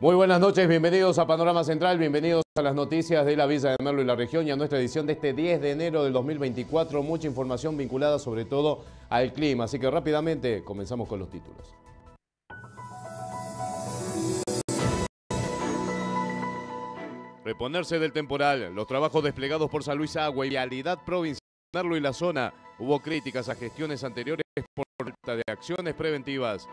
Muy buenas noches, bienvenidos a Panorama Central, bienvenidos a las noticias de la Villa de Merlo y la región y a nuestra edición de este 10 de enero del 2024. Mucha información vinculada sobre todo al clima, así que rápidamente comenzamos con los títulos. Reponerse del temporal, los trabajos desplegados por San Luis Agua y Vialidad Provincial de Merlo y la zona. Hubo críticas a gestiones anteriores por falta de acciones preventivas.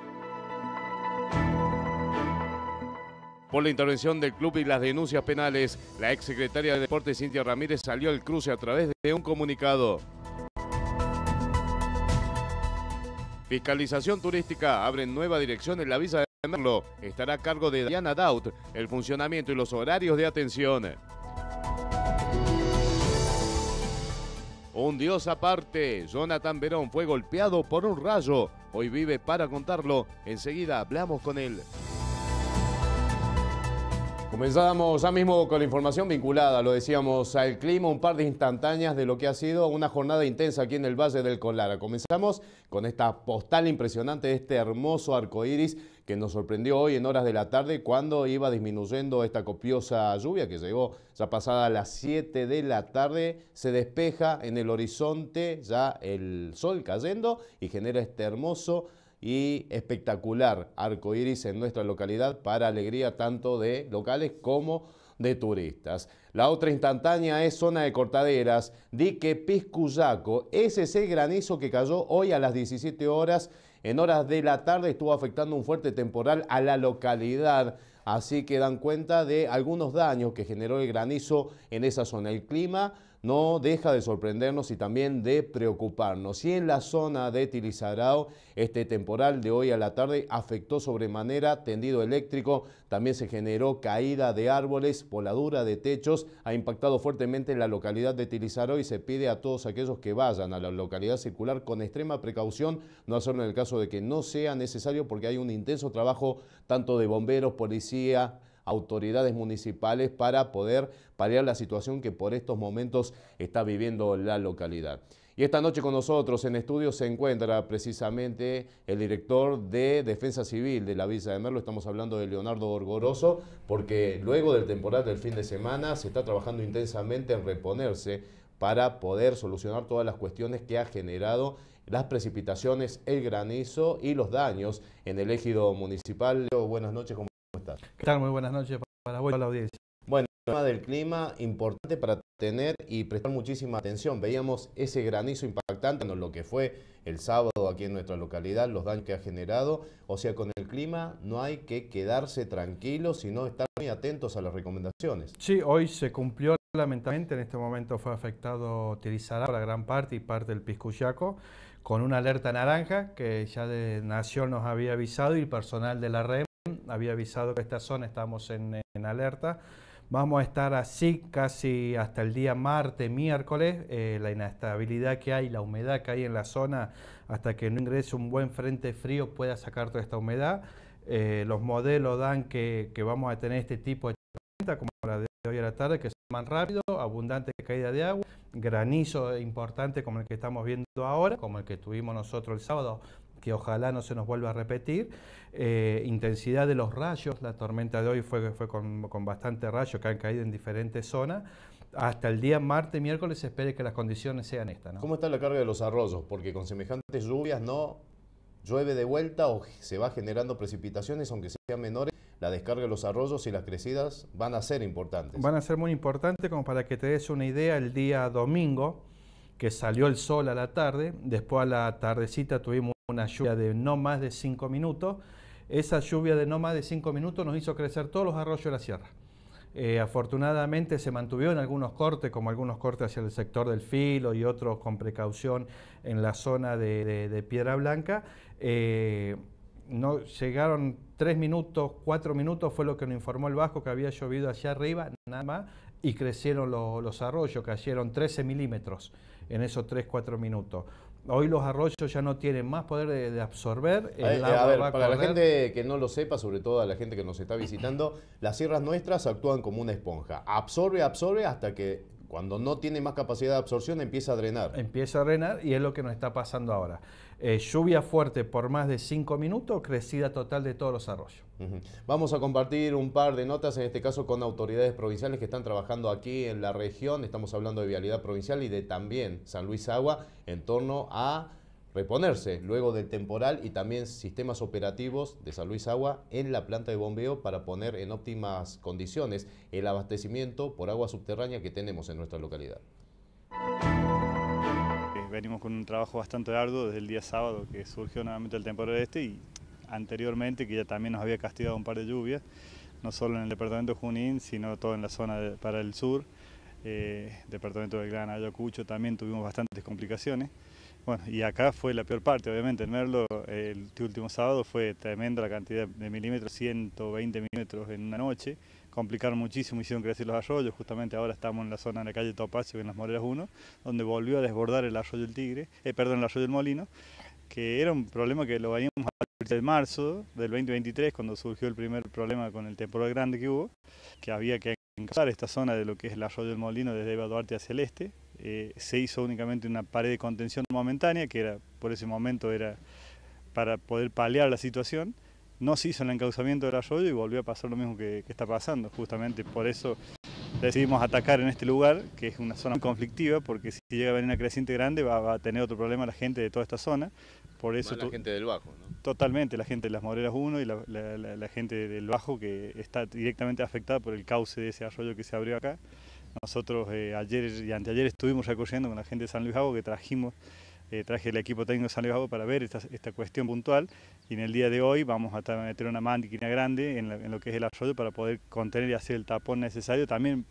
Por la intervención del club y las denuncias penales, la ex secretaria de Deportes Cintia Ramírez salió al cruce a través de un comunicado. Fiscalización turística abre nueva dirección en la visa de Merlo. Estará a cargo de Diana Daut el funcionamiento y los horarios de atención. Un dios aparte, Jonathan Verón fue golpeado por un rayo. Hoy vive para contarlo. Enseguida hablamos con él. Comenzamos ya mismo con la información vinculada, lo decíamos, al clima, un par de instantáneas de lo que ha sido una jornada intensa aquí en el Valle del Colara. Comenzamos con esta postal impresionante de este hermoso arco iris que nos sorprendió hoy en horas de la tarde cuando iba disminuyendo esta copiosa lluvia que llegó ya pasada las 7 de la tarde. Se despeja en el horizonte ya el sol cayendo y genera este hermoso y espectacular arco iris en nuestra localidad para alegría tanto de locales como de turistas. La otra instantánea es zona de cortaderas, dique Piscuyaco. Ese es el granizo que cayó hoy a las 17 horas. En horas de la tarde estuvo afectando un fuerte temporal a la localidad. Así que dan cuenta de algunos daños que generó el granizo en esa zona. El clima no deja de sorprendernos y también de preocuparnos. Y en la zona de Tilizarao, este temporal de hoy a la tarde afectó sobremanera tendido eléctrico, también se generó caída de árboles, voladura de techos, ha impactado fuertemente en la localidad de Tilizarao y se pide a todos aquellos que vayan a la localidad circular con extrema precaución, no hacerlo en el caso de que no sea necesario porque hay un intenso trabajo tanto de bomberos, policía, autoridades municipales para poder paliar la situación que por estos momentos está viviendo la localidad. Y esta noche con nosotros en estudio se encuentra precisamente el director de Defensa Civil de la Villa de Merlo. Estamos hablando de Leonardo Orgoroso, porque luego del temporal del fin de semana se está trabajando intensamente en reponerse para poder solucionar todas las cuestiones que ha generado las precipitaciones, el granizo y los daños en el ejido municipal. Buenas noches, ¿cómo estás? ¿Qué tal? Muy buenas noches para vos y la audiencia. Bueno, el tema del clima importante para tener y prestar muchísima atención. Veíamos ese granizo impactante en lo que fue el sábado aquí en nuestra localidad, los daños que ha generado. O sea, con el clima no hay que quedarse tranquilos, sino estar muy atentos a las recomendaciones. Sí, hoy se cumplió lamentablemente, en este momento fue afectado Tirizará, la gran parte y parte del Piscuyaco, con una alerta naranja que ya de Nación nos había avisado y el personal de la REM había avisado que esta zona estamos en, alerta. Vamos a estar así casi hasta el día martes, miércoles. Eh, la inestabilidad que hay, la humedad que hay en la zona, hasta que no ingrese un buen frente frío pueda sacar toda esta humedad. Eh, los modelos dan que, vamos a tener este tipo de tormenta, como la de hoy a la tarde, que es más rápido, abundante caída de agua, granizo importante como el que estamos viendo ahora, como el que tuvimos nosotros el sábado, que ojalá no se nos vuelva a repetir. Eh, intensidad de los rayos, la tormenta de hoy fue, fue con, con bastante rayos que han caído en diferentes zonas. Hasta el día martes, miércoles, se espere que las condiciones sean estas. ¿Cómo está la carga de los arroyos? Porque con semejantes lluvias no llueve de vuelta o se va generando precipitaciones, aunque sean menores, la descarga de los arroyos y las crecidas van a ser importantes. Van a ser muy importantes, como para que te des una idea, el día domingo, que salió el sol a la tarde, después a la tardecita tuvimos una lluvia de no más de 5 minutos, esa lluvia de no más de 5 minutos nos hizo crecer todos los arroyos de la sierra. Eh, afortunadamente se mantuvieron algunos cortes, como algunos cortes hacia el sector del filo y otros con precaución en la zona de, Piedra Blanca. Eh, no llegaron 3 minutos, 4 minutos, fue lo que nos informó el Vasco que había llovido hacia arriba, nada más, y crecieron los arroyos, cayeron 13 milímetros en esos 3-4 minutos. Hoy los arroyos ya no tienen más poder de, absorber. El a, ver, para la gente que no lo sepa, sobre todo a la gente que nos está visitando, las sierras nuestras actúan como una esponja. Absorbe, absorbe hasta que Cuando no tiene más capacidad de absorción empieza a drenar. Empieza a drenar y es lo que nos está pasando ahora. Eh, lluvia fuerte por más de 5 minutos, crecida total de todos los arroyos. Vamos a compartir un par de notas, en este caso con autoridades provinciales que están trabajando aquí en la región. Estamos hablando de vialidad provincial y de también San Luis Agua en torno a reponerse luego del temporal y también sistemas operativos de San Luis Agua en la planta de bombeo para poner en óptimas condiciones el abastecimiento por agua subterránea que tenemos en nuestra localidad. Venimos con un trabajo bastante arduo desde el día sábado que surgió nuevamente el temporal este y anteriormente que ya también nos había castigado un par de lluvias, no solo en el departamento de Junín, sino todo en la zona para el sur, eh, departamento del Gran Ayacucho también tuvimos bastantes complicaciones. Bueno, y acá fue la peor parte, obviamente, en Merlo el último sábado fue tremenda la cantidad de milímetros, 120 milímetros en una noche, complicaron muchísimo, hicieron crecer los arroyos, justamente ahora estamos en la zona de la calle Topacio, en las Moreras 1, donde volvió a desbordar el arroyo del Tigre, eh, perdón, el arroyo del Molino, que era un problema que lo veníamos a partir de marzo del 2023, cuando surgió el primer problema con el temporal grande que hubo, que había que encauzar esta zona de lo que es el arroyo del Molino desde Eva Duarte hacia el este, eh, se hizo únicamente una pared de contención momentánea, que era por ese momento era para poder paliar la situación. No se hizo el encauzamiento del arroyo y volvió a pasar lo mismo que, está pasando. Justamente por eso decidimos atacar en este lugar, que es una zona muy conflictiva, porque si llega a venir una creciente grande va, a tener otro problema la gente de toda esta zona. Por eso la gente del Bajo, ¿no? Totalmente, la gente de las Moreras 1 y la, la, gente del Bajo que está directamente afectada por el cauce de ese arroyo que se abrió acá. Nosotros eh, ayer y anteayer estuvimos recorriendo con la gente de San Luis Agua que trajimos, eh, traje el equipo técnico de San Luis para ver esta, cuestión puntual y en el día de hoy vamos a meter una máquina grande en, lo que es el arroyo para poder contener y hacer el tapón necesario. También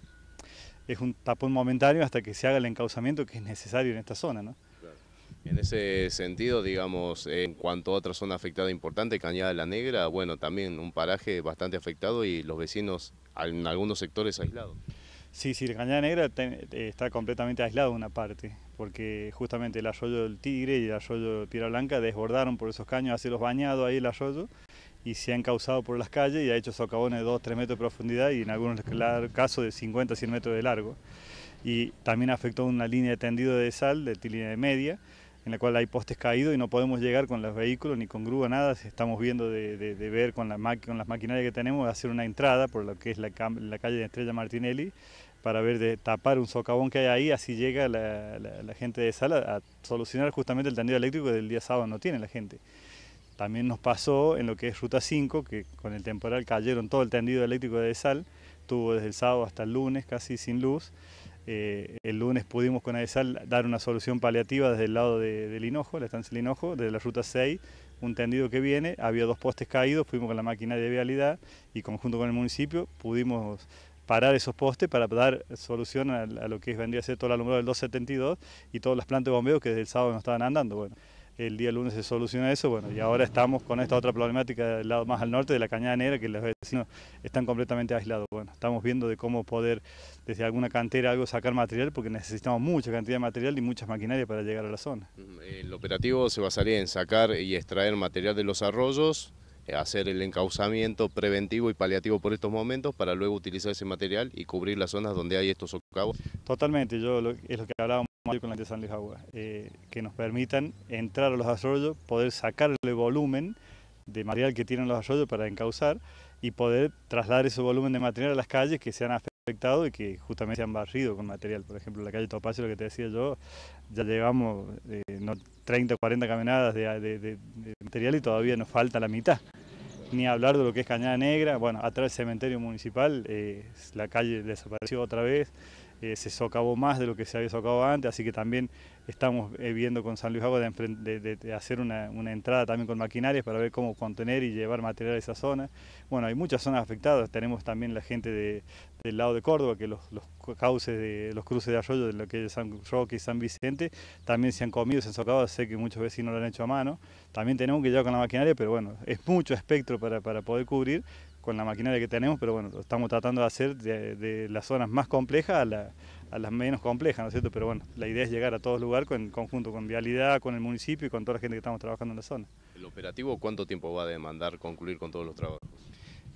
es un tapón momentáneo hasta que se haga el encauzamiento que es necesario en esta zona. ¿no? En ese sentido, digamos, en cuanto a otra zona afectada importante, Cañada de la Negra, bueno, también un paraje bastante afectado y los vecinos en algunos sectores aislados. Sí, sí, Cañada Negra está completamente aislado una parte, porque justamente el arroyo del Tigre y el arroyo de Piedra Blanca desbordaron por esos caños hacia los bañados ahí el arroyo y se han causado por las calles y ha hecho socavones de 2-3 metros de profundidad y en algunos casos de 50-100 metros de largo. Y también afectó una línea de tendido de sal, de línea de media, en la cual hay postes caídos y no podemos llegar con los vehículos ni con grúa, nada. Estamos viendo de, ver con, la con las maquinarias que tenemos, hacer una entrada por lo que es la, la calle de Estrella Martinelli para ver de tapar un socavón que hay ahí, así llega la, gente de sala a solucionar justamente el tendido eléctrico que del día sábado no tiene la gente. También nos pasó en lo que es Ruta 5, que con el temporal cayeron todo el tendido eléctrico de sal, tuvo desde el sábado hasta el lunes casi sin luz. Eh, el lunes pudimos con AESAL dar una solución paliativa desde el lado de, del Hinojo, la estancia del desde la ruta 6, un tendido que viene, había dos postes caídos, fuimos con la máquina de vialidad y conjunto con el municipio pudimos parar esos postes para dar solución a, lo que vendría a ser todo el alumbrado del 272 y todas las plantas de bombeo que desde el sábado no estaban andando. Bueno, el día lunes se soluciona eso, bueno, y ahora estamos con esta otra problemática del lado más al norte de la Cañada Negra, que los vecinos están completamente aislados. Bueno, estamos viendo de cómo poder desde alguna cantera algo sacar material, porque necesitamos mucha cantidad de material y muchas maquinarias para llegar a la zona. El operativo se basaría en sacar y extraer material de los arroyos, hacer el encauzamiento preventivo y paliativo por estos momentos para luego utilizar ese material y cubrir las zonas donde hay estos socavos? Totalmente, yo es lo que hablábamos con la de San Luis Agua, eh, que nos permitan entrar a los arroyos, poder sacar el volumen de material que tienen los arroyos para encauzar y poder trasladar ese volumen de material a las calles que se han afectado y que justamente se han barrido con material. Por ejemplo, la calle Topacio, lo que te decía yo, ya llevamos eh, no, 30 o 40 caminadas de, material y todavía nos falta la mitad. Ni hablar de lo que es Cañada Negra, bueno, atrás del cementerio municipal, eh, la calle desapareció otra vez, eh, se socavó más de lo que se había socavado antes, así que también estamos eh, viendo con San Luis Agua de, hacer una, entrada también con maquinarias para ver cómo contener y llevar material a esa zona. Bueno, hay muchas zonas afectadas, tenemos también la gente del lado de Córdoba, que los, cauces de los cruces de arroyo de lo que es San Roque y San Vicente también se han comido, se han socavado, sé que muchos vecinos lo han hecho a mano, también tenemos que llevar con la maquinaria, pero bueno, es mucho espectro para, para poder cubrir, con la maquinaria que tenemos, pero bueno, lo estamos tratando de hacer de, las zonas más complejas a, las menos complejas, ¿no es cierto? Pero bueno, la idea es llegar a todos lugares en conjunto con Vialidad, con el municipio y con toda la gente que estamos trabajando en la zona. ¿El operativo cuánto tiempo va a demandar concluir con todos los trabajos?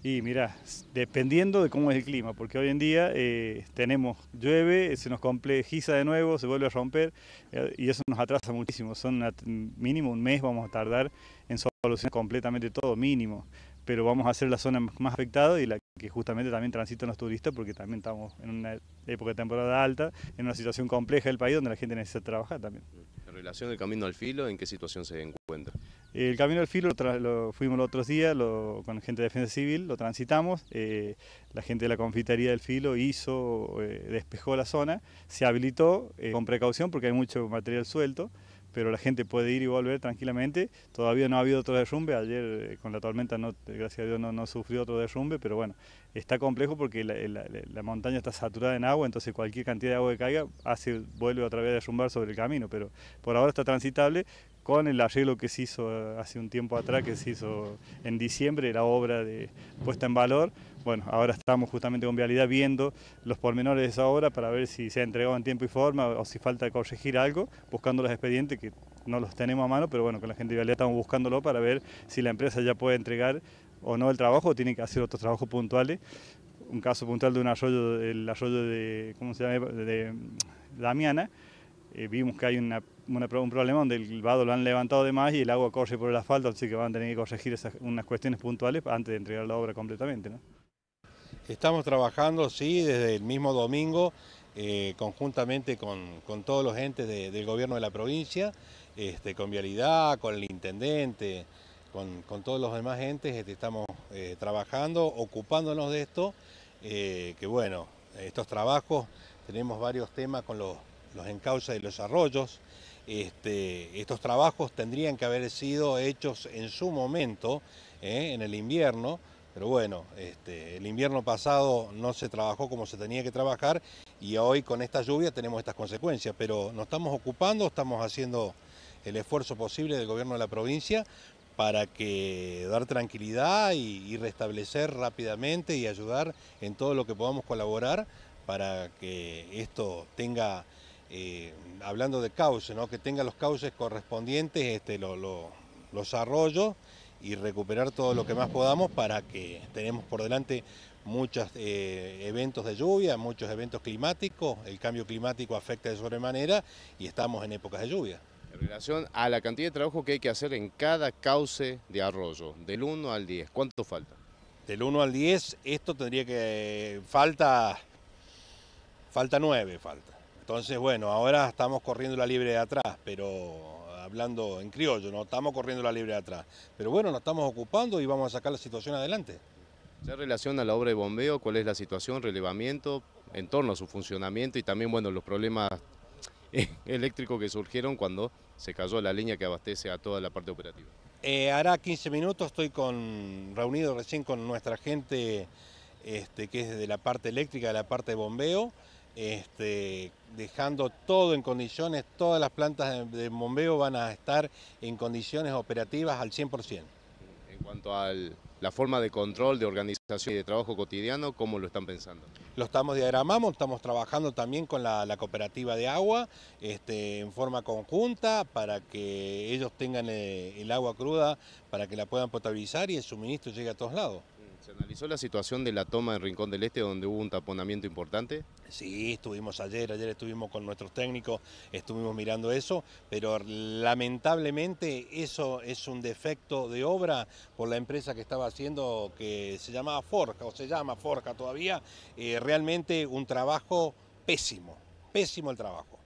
Y mira, dependiendo de cómo es el clima, porque hoy en día eh, tenemos llueve, se nos complejiza de nuevo, se vuelve a romper eh, y eso nos atrasa muchísimo. Son mínimo un mes vamos a tardar en solucionar completamente todo, mínimo. Pero vamos a hacer la zona más afectada y la que justamente también transitan los turistas, porque también estamos en una época de temporada alta, en una situación compleja del país donde la gente necesita trabajar también. En relación al camino al filo, ¿en qué situación se encuentra? El camino al filo lo, fuimos los otros días con gente de defensa civil, lo transitamos, eh, la gente de la confitería del filo hizo, eh, despejó la zona, se habilitó eh, con precaución porque hay mucho material suelto, pero la gente puede ir y volver tranquilamente. Todavía no ha habido otro derrumbe, ayer con la tormenta no, gracias a Dios no, sufrió otro derrumbe, pero bueno, está complejo porque la, montaña está saturada en agua, entonces cualquier cantidad de agua que caiga hace, vuelve otra vez a derrumbar sobre el camino, pero por ahora está transitable con el arreglo que se hizo eh, hace un tiempo atrás, que se hizo en diciembre, la obra de puesta en valor. Bueno, ahora estamos justamente con Vialidad viendo los pormenores de esa obra para ver si se ha entregado en tiempo y forma o si falta corregir algo, buscando los expedientes que no los tenemos a mano, pero bueno, con la gente de Vialidad estamos buscándolo para ver si la empresa ya puede entregar o no el trabajo o tiene que hacer otros trabajos puntuales. Un caso puntual de un arroyo, el arroyo de, ¿cómo se llama? de Damiana, eh, vimos que hay un problema donde el vado lo han levantado de más y el agua corre por el asfalto, así que van a tener que corregir unas cuestiones puntuales antes de entregar la obra completamente. Estamos trabajando, sí, desde el mismo domingo, eh, conjuntamente con, todos los entes del gobierno de la provincia, este, con Vialidad, con el intendente, con, todos los demás entes, este, estamos eh, trabajando, ocupándonos de esto, que bueno, estos trabajos, tenemos varios temas con los los encauces y los arroyos. Este, estos trabajos tendrían que haber sido hechos en su momento, eh, en el invierno, pero bueno, este, el invierno pasado no se trabajó como se tenía que trabajar y hoy con esta lluvia tenemos estas consecuencias, pero nos estamos ocupando, estamos haciendo el esfuerzo posible del gobierno de la provincia para que dar tranquilidad y, restablecer rápidamente y ayudar en todo lo que podamos colaborar para que esto tenga eh, hablando de cauce, ¿no? que tenga los cauces correspondientes, este, los arroyos y recuperar todo lo que más podamos para que tenemos por delante muchos eh, eventos de lluvia, muchos eventos climáticos, el cambio climático afecta de sobremanera y estamos en épocas de lluvia. En relación a la cantidad de trabajo que hay que hacer en cada cauce de arroyo, del 1 al 10, ¿cuánto falta? Del 1 al 10, esto tendría que... falta... falta 9, falta. Entonces, bueno, ahora estamos corriendo la libre de atrás, pero hablando en criollo, no estamos corriendo la libre de atrás. Pero bueno, nos estamos ocupando y vamos a sacar la situación adelante. ¿Se relaciona a la obra de bombeo? ¿Cuál es la situación, relevamiento en torno a su funcionamiento y también, bueno, los problemas eléctricos que surgieron cuando se cayó la línea que abastece a toda la parte operativa? Eh, hará 15 minutos, estoy con, reunido recién con nuestra gente este, que es de la parte eléctrica, de la parte de bombeo este, dejando todo en condiciones, todas las plantas de, bombeo van a estar en condiciones operativas al 100%. En cuanto a la forma de control, de organización y de trabajo cotidiano, ¿cómo lo están pensando? Lo estamos diagramando, estamos trabajando también con la, cooperativa de agua este, en forma conjunta para que ellos tengan eh, el agua cruda para que la puedan potabilizar y el suministro llegue a todos lados. ¿Se analizó la situación de la toma en Rincón del Este donde hubo un taponamiento importante? Sí, estuvimos ayer, ayer estuvimos con nuestros técnicos, estuvimos mirando eso, pero lamentablemente eso es un defecto de obra por la empresa que estaba haciendo, que se llamaba Forja, o se llama Forja todavía, eh, realmente un trabajo pésimo, pésimo el trabajo.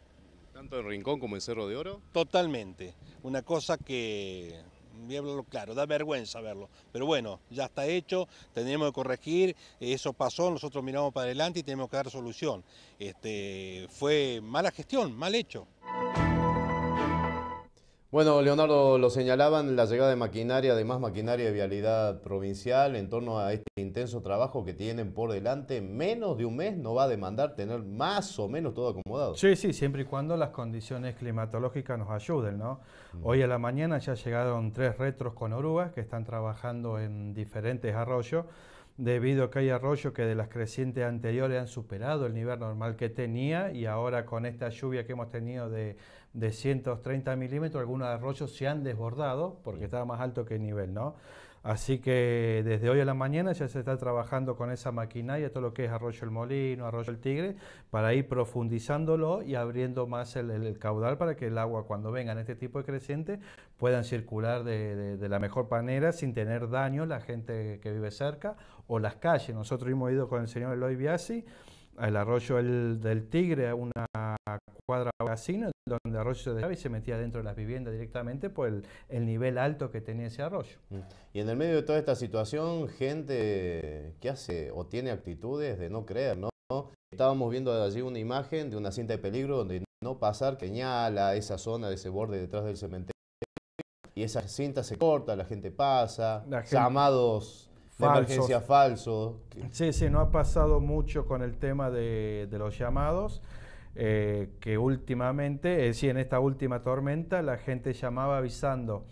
¿Tanto en Rincón como en Cerro de Oro? Totalmente, una cosa que claro, da vergüenza verlo. Pero bueno, ya está hecho, tenemos que corregir, eso pasó, nosotros miramos para adelante y tenemos que dar solución. Este, fue mala gestión, mal hecho. Bueno, Leonardo, lo señalaban, la llegada de maquinaria, además maquinaria de vialidad provincial, en torno a este intenso trabajo que tienen por delante, menos de un mes no va a demandar tener más o menos todo acomodado. Sí, sí, siempre y cuando las condiciones climatológicas nos ayuden, ¿no? Mm. Hoy a la mañana ya llegaron tres retros con orugas que están trabajando en diferentes arroyos debido a que hay arroyos que de las crecientes anteriores han superado el nivel normal que tenía y ahora con esta lluvia que hemos tenido de de 130 milímetros, algunos arroyos se han desbordado porque estaba más alto que el nivel, ¿no? Así que desde hoy a la mañana ya se está trabajando con esa maquinaria, todo lo que es Arroyo el Molino, Arroyo el Tigre, para ir profundizándolo y abriendo más el, caudal para que el agua cuando venga en este tipo de creciente puedan circular de, la mejor manera sin tener daño la gente que vive cerca o las calles. Nosotros hemos ido con el señor Eloy Biasi al arroyo del Tigre, a una cuadra vecino, donde arroyo se dejaba y se metía dentro de las viviendas directamente por el, nivel alto que tenía ese arroyo. Mm. Y en el medio de toda esta situación, gente que hace o tiene actitudes de no creer, ¿no? Estábamos viendo allí una imagen de una cinta de peligro donde no pasar, señala esa zona de ese borde detrás del cementerio y esa cinta se corta, la gente pasa, llamados de emergencia falsos. Sí, sí, no ha pasado mucho con el tema de, de los llamados. Eh, que últimamente, es decir, en esta última tormenta, la gente llamaba avisando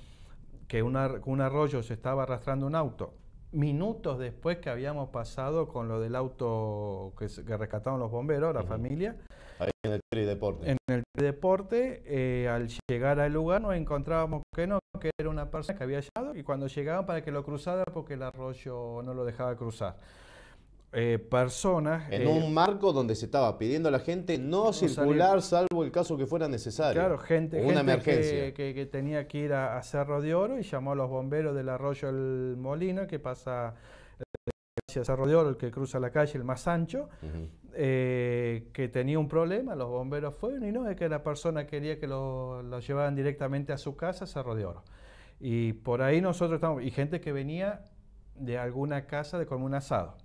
que un arroyo se estaba arrastrando un auto. Minutos después que habíamos pasado con lo del auto que, rescataron los bomberos, la familia. Ahí en el deporte. En el deporte, eh, al llegar al lugar nos encontrábamos que no, que era una persona que había llegado y cuando llegaban para que lo cruzara porque el arroyo no lo dejaba cruzar. Eh, personas... En un eh, marco donde se estaba pidiendo a la gente no, circular salvo el caso que fuera necesario. Claro, gente, una emergencia. Que, tenía que ir a, Cerro de Oro y llamó a los bomberos del arroyo El Molino, que pasa hacia Cerro de Oro, el que cruza la calle, el más ancho, eh, que tenía un problema, los bomberos fueron y no, es que la persona quería que lo, lo llevaran directamente a su casa, Cerro de Oro. Y por ahí nosotros estamos, y gente que venía de alguna casa de como un asado.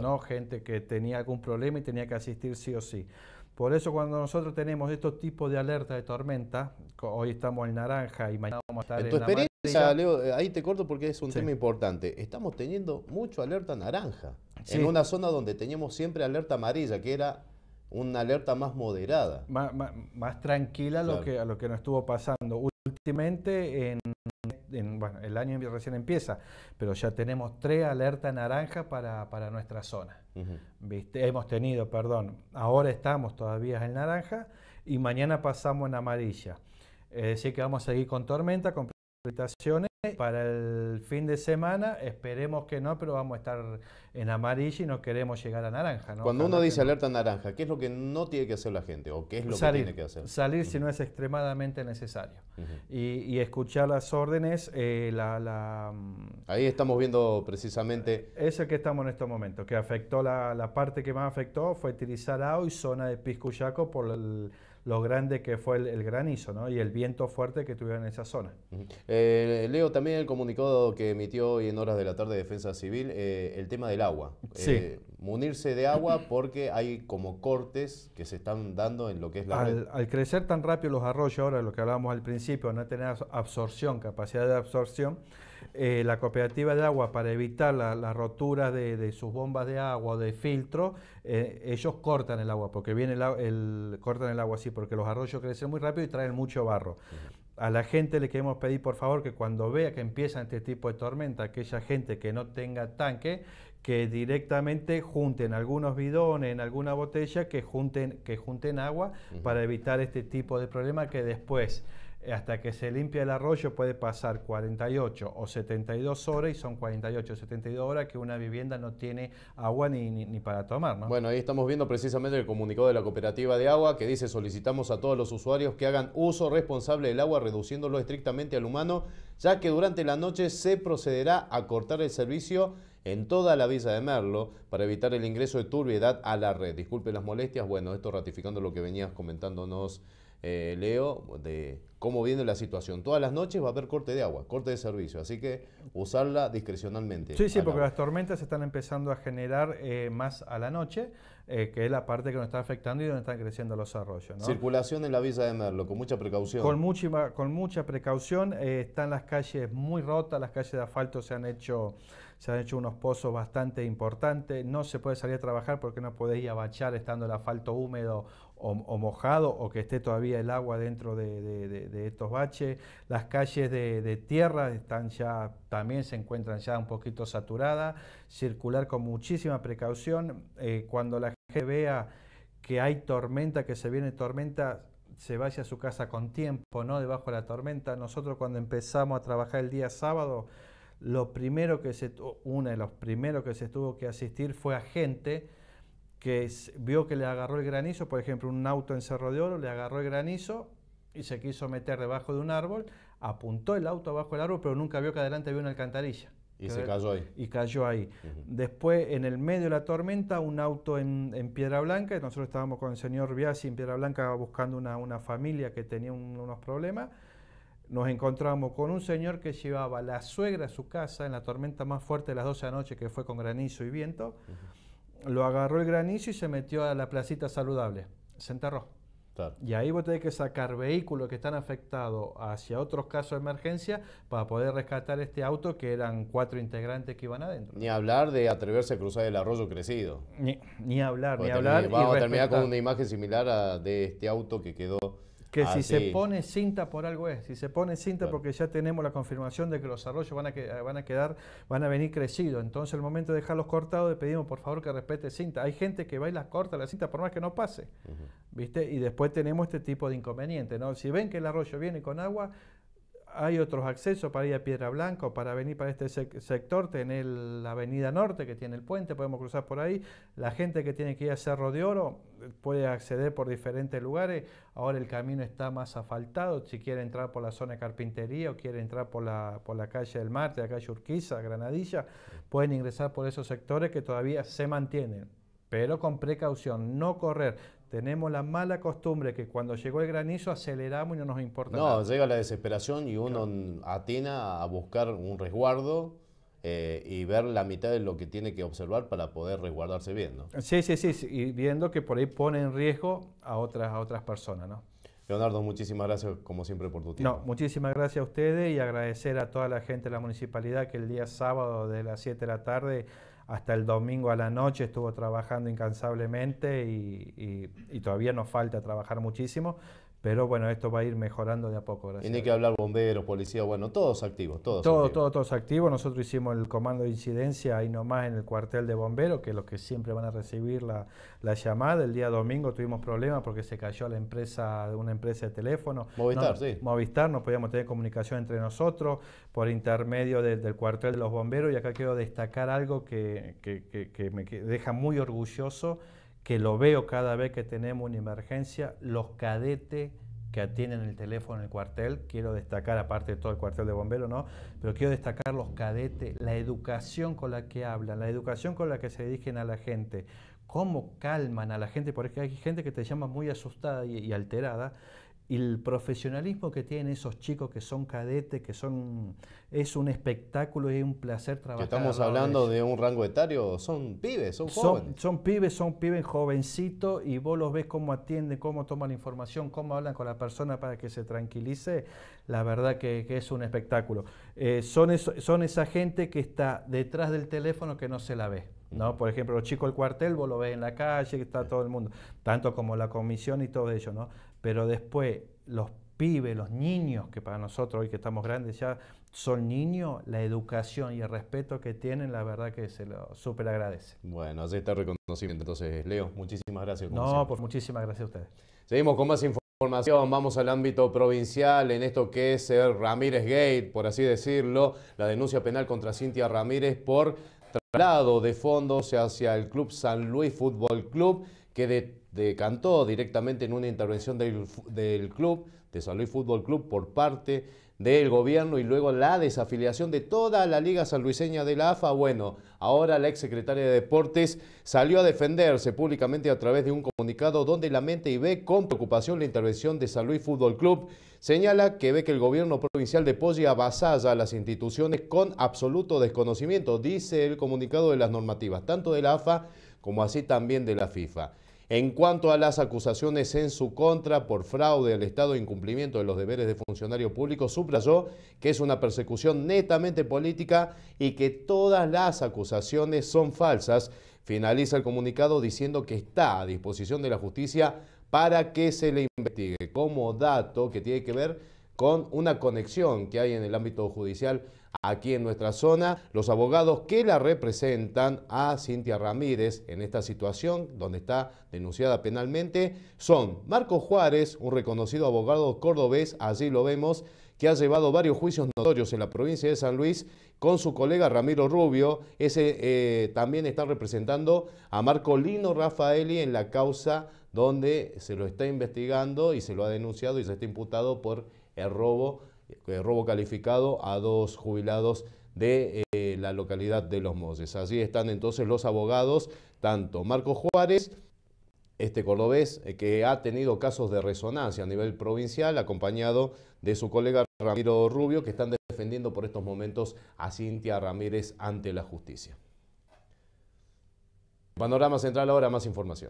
¿no? Gente que tenía algún problema y tenía que asistir sí o sí. Por eso cuando nosotros tenemos estos tipos de alerta de tormenta, hoy estamos en naranja y mañana vamos a estar en, tu experiencia, Leo, eh, ahí te corto porque es un tema importante. Estamos teniendo mucho alerta naranja en una zona donde teníamos siempre alerta amarilla, que era una alerta más moderada. Más, tranquila lo que, a lo que nos estuvo pasando. Últimamente en bueno, el año recién empieza, pero ya tenemos tres alertas naranjas para, para, nuestra zona. ¿Viste? Hemos tenido, perdón, ahora estamos todavía en naranja y mañana pasamos en amarilla. Es decir, que vamos a seguir con tormenta, con precipitaciones para el fin de semana, esperemos que no, pero vamos a estar en amarillo y no queremos llegar a naranja. Cuando uno dice alerta naranja, ¿qué es lo que no tiene que hacer la gente o qué es lo que tiene que hacer? Salir si no es extremadamente necesario y, escuchar las órdenes. Eh, la, mm, Ahí estamos viendo precisamente... Eso que estamos en estos momentos, que afectó la, parte que más afectó fue Tirizarao y zona de Piscuyaco por el lo grande que fue el, granizo ¿no? y el viento fuerte que tuvieron en esa zona. Eh, leo también el comunicado que emitió hoy en horas de la tarde Defensa Civil, eh, el tema del agua. Sí. Eh, munirse de agua porque hay como cortes que se están dando en lo que es la al, Al crecer tan rápido los arroyos, ahora lo que hablábamos al principio, no tener absorción, capacidad de absorción, eh, la cooperativa de agua para evitar la, rotura de, sus bombas de agua o de filtro, eh, ellos cortan el agua, porque viene el, cortan el agua así, porque los arroyos crecen muy rápido y traen mucho barro. A la gente le queremos pedir por favor que cuando vea que empieza este tipo de tormenta, aquella gente que no tenga tanque, que directamente junten algunos bidones en alguna botella, que junten, que junten agua para evitar este tipo de problema que después hasta que se limpia el arroyo puede pasar 48 o 72 horas y son 48 o 72 horas que una vivienda no tiene agua ni, ni, para tomar. ¿no? Bueno, ahí estamos viendo precisamente el comunicado de la cooperativa de agua que dice solicitamos a todos los usuarios que hagan uso responsable del agua reduciéndolo estrictamente al humano ya que durante la noche se procederá a cortar el servicio en toda la villa de Merlo para evitar el ingreso de turbiedad a la red. Disculpe las molestias, bueno, esto ratificando lo que venías comentándonos eh, Leo, de cómo viene la situación. Todas las noches va a haber corte de agua, corte de servicio, así que usarla discrecionalmente. Sí, sí, porque las tormentas se están empezando a generar eh, más a la noche, eh, que es la parte que nos está afectando y donde están creciendo los arroyos. Circulación en la villa de Merlo, con mucha precaución. Con mucha, con mucha precaución, están las calles muy rotas, las calles de asfalto se han hecho se han hecho unos pozos bastante importantes, no se puede salir a trabajar porque no podéis abachar estando el asfalto húmedo o, mojado o que esté todavía el agua dentro de, estos baches. Las calles de, tierra están ya, también se encuentran ya un poquito saturadas. Circular con muchísima precaución. Eh, cuando la gente vea que hay tormenta, que se viene tormenta, se vaya a su casa con tiempo, no debajo de la tormenta. Nosotros cuando empezamos a trabajar el día sábado, lo primero que se, una de los primeros que se tuvo que asistir fue a gente que vio que le agarró el granizo, por ejemplo, un auto en Cerro de Oro, le agarró el granizo y se quiso meter debajo de un árbol, apuntó el auto abajo del árbol, pero nunca vio que adelante había una alcantarilla. Y se cayó ahí. Y cayó ahí. Después, en el medio de la tormenta, un auto en, Piedra Blanca. Nosotros estábamos con el señor Biasi en Piedra Blanca buscando una, familia que tenía unos problemas. Nos encontramos con un señor que llevaba la suegra a su casa en la tormenta más fuerte de las 12 de la noche, que fue con granizo y viento. Lo agarró el granizo y se metió a la placita saludable. Se enterró. Y ahí vos tenés que sacar vehículos que están afectados hacia otros casos de emergencia para poder rescatar este auto que eran cuatro integrantes que iban adentro. Ni hablar de atreverse a cruzar el arroyo crecido. Ni, hablar, ni hablar. Vamos a terminar con una imagen similar a de este auto que quedó que si se pone cinta por algo es, si se pone cinta porque ya tenemos la confirmación de que los arroyos van a, van a quedar, van a venir crecidos. Entonces, el momento de dejarlos cortados, le pedimos por favor que respete cinta. Hay gente que va y las corta la cinta por más que no pase. ¿Viste? Y después tenemos este tipo de inconveniente, ¿no? Si ven que el arroyo viene con agua, hay otros accesos para ir a Piedra Blanca para venir para este sector, tener la avenida norte que tiene el puente, podemos cruzar por ahí. La gente que tiene que ir a Cerro de Oro eh, puede acceder por diferentes lugares. Ahora el camino está más asfaltado. Si quiere entrar por la zona de carpintería o quiere entrar por la, por la calle del Marte, la calle Urquiza, Granadilla, pueden ingresar por esos sectores que todavía se mantienen pero con precaución, no correr. Tenemos la mala costumbre que cuando llegó el granizo aceleramos y no nos importa no, llega la desesperación y uno atina a buscar un resguardo eh, y ver la mitad de lo que tiene que observar para poder resguardarse bien, ¿no? Sí, sí, sí, y viendo que por ahí pone en riesgo a otras, a otras personas, ¿no? Leonardo, muchísimas gracias como siempre por tu tiempo. No, muchísimas gracias a ustedes y agradecer a toda la gente de la municipalidad que el día sábado de las 7 de la tarde hasta el domingo a la noche estuvo trabajando incansablemente y, todavía nos falta trabajar muchísimo, pero bueno, esto va a ir mejorando de a poco. Gracias. Tiene que hablar bomberos, policía, bueno, todos activos, todos. Todo, activos. todo, todos activos. Nosotros hicimos el comando de incidencia ahí nomás en el cuartel de bomberos, que es los que siempre van a recibir la, llamada. El día domingo tuvimos problemas porque se cayó la empresa, una empresa de teléfono. Movistar, sí. Movistar, no podíamos tener comunicación entre nosotros por intermedio del cuartel de los bomberos. Y acá quiero destacar algo que, que, que me deja muy orgulloso que lo veo cada vez que tenemos una emergencia, los cadetes que atienden el teléfono en el cuartel, quiero destacar, aparte de todo el cuartel de bomberos, ¿no? Pero quiero destacar los cadetes, la educación con la que hablan, la educación con la que se dirigen a la gente, cómo calman a la gente, porque hay gente que te llama muy asustada y alterada, y el profesionalismo que tienen esos chicos que son cadetes, que son es un espectáculo y es un placer trabajar. estamos hablando de, un rango etario, son pibes, son jóvenes. Son, pibes, son pibes jovencitos y vos los ves cómo atienden, cómo toman la información, cómo hablan con la persona para que se tranquilice. La verdad que, es un espectáculo. Eh, son, son esa gente que está detrás del teléfono que no se la ve. ¿no? Por ejemplo, los chicos del cuartel, vos lo ves en la calle, está todo el mundo, tanto como la comisión y todo ello, ¿no? Pero después, los pibes, los niños, que para nosotros hoy que estamos grandes ya son niños, la educación y el respeto que tienen, la verdad que se lo súper agradece. Bueno, así está reconocimiento. Entonces, Leo, muchísimas gracias. No, pues muchísimas gracias a ustedes. Seguimos con más información, vamos al ámbito provincial en esto que es el Ramírez Gate, por así decirlo, la denuncia penal contra Cintia Ramírez por traslado de fondos hacia el Club San Luis Fútbol Club, que decantó directamente en una intervención del, club, de San Luis Fútbol Club, por parte del gobierno y luego la desafiliación de toda la Liga Sanluiseña de la AFA. Bueno, ahora la exsecretaria de Deportes salió a defenderse públicamente a través de un comunicado donde lamenta y ve con preocupación la intervención de San Luis Fútbol Club. Señala que ve que el gobierno provincial de Polla avasalla a las instituciones con absoluto desconocimiento, dice el comunicado de las normativas, tanto de la AFA como así también de la FIFA. En cuanto a las acusaciones en su contra por fraude al Estado e incumplimiento de los deberes de funcionario público, subrayó que es una persecución netamente política y que todas las acusaciones son falsas. Finaliza el comunicado diciendo que está a disposición de la justicia para que se le investigue como dato que tiene que ver con una conexión que hay en el ámbito judicial aquí en nuestra zona. Los abogados que la representan a Cintia Ramírez en esta situación, donde está denunciada penalmente, son Marco Juárez, un reconocido abogado cordobés, allí lo vemos, que ha llevado varios juicios notorios en la provincia de San Luis con su colega Ramiro Rubio. Ese eh, también está representando a Marco Lino Rafaeli en la causa donde se lo está investigando y se lo ha denunciado y se está imputado por el robo, el robo calificado a dos jubilados de eh, la localidad de Los Molles. Allí están entonces los abogados, tanto Marco Juárez, este cordobés eh, que ha tenido casos de resonancia a nivel provincial, acompañado de su colega Ramiro Rubio, que están defendiendo por estos momentos a Cintia Ramírez ante la justicia. Panorama Central ahora, más información.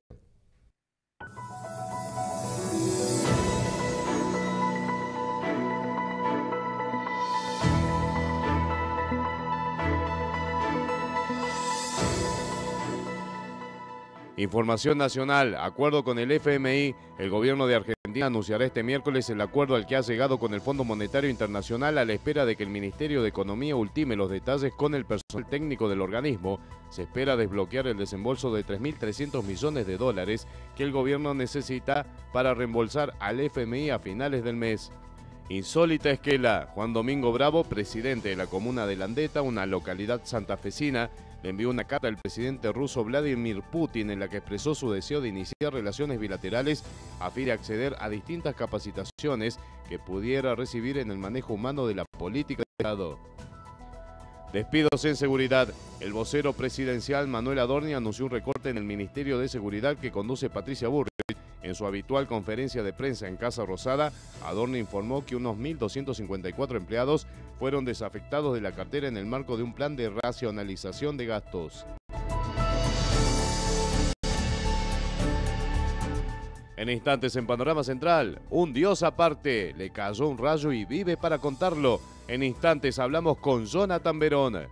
Información nacional. Acuerdo con el FMI. El gobierno de Argentina anunciará este miércoles el acuerdo al que ha llegado con el Fondo Monetario Internacional a la espera de que el Ministerio de Economía ultime los detalles con el personal técnico del organismo. Se espera desbloquear el desembolso de 3.300 millones de dólares que el gobierno necesita para reembolsar al FMI a finales del mes. Insólita esquela. Juan Domingo Bravo, presidente de la comuna de Landeta, una localidad santafesina, le envió una carta al presidente ruso Vladimir Putin en la que expresó su deseo de iniciar relaciones bilaterales a fin de acceder a distintas capacitaciones que pudiera recibir en el manejo humano de la política de Estado. Despidos en seguridad. El vocero presidencial Manuel Adorni anunció un recorte en el Ministerio de Seguridad que conduce Patricia Burrich. En su habitual conferencia de prensa en Casa Rosada, Adorni informó que unos 1.254 empleados fueron desafectados de la cartera en el marco de un plan de racionalización de gastos. En instantes en Panorama Central, un dios aparte, le cayó un rayo y vive para contarlo. En instantes hablamos con Jonathan Verón.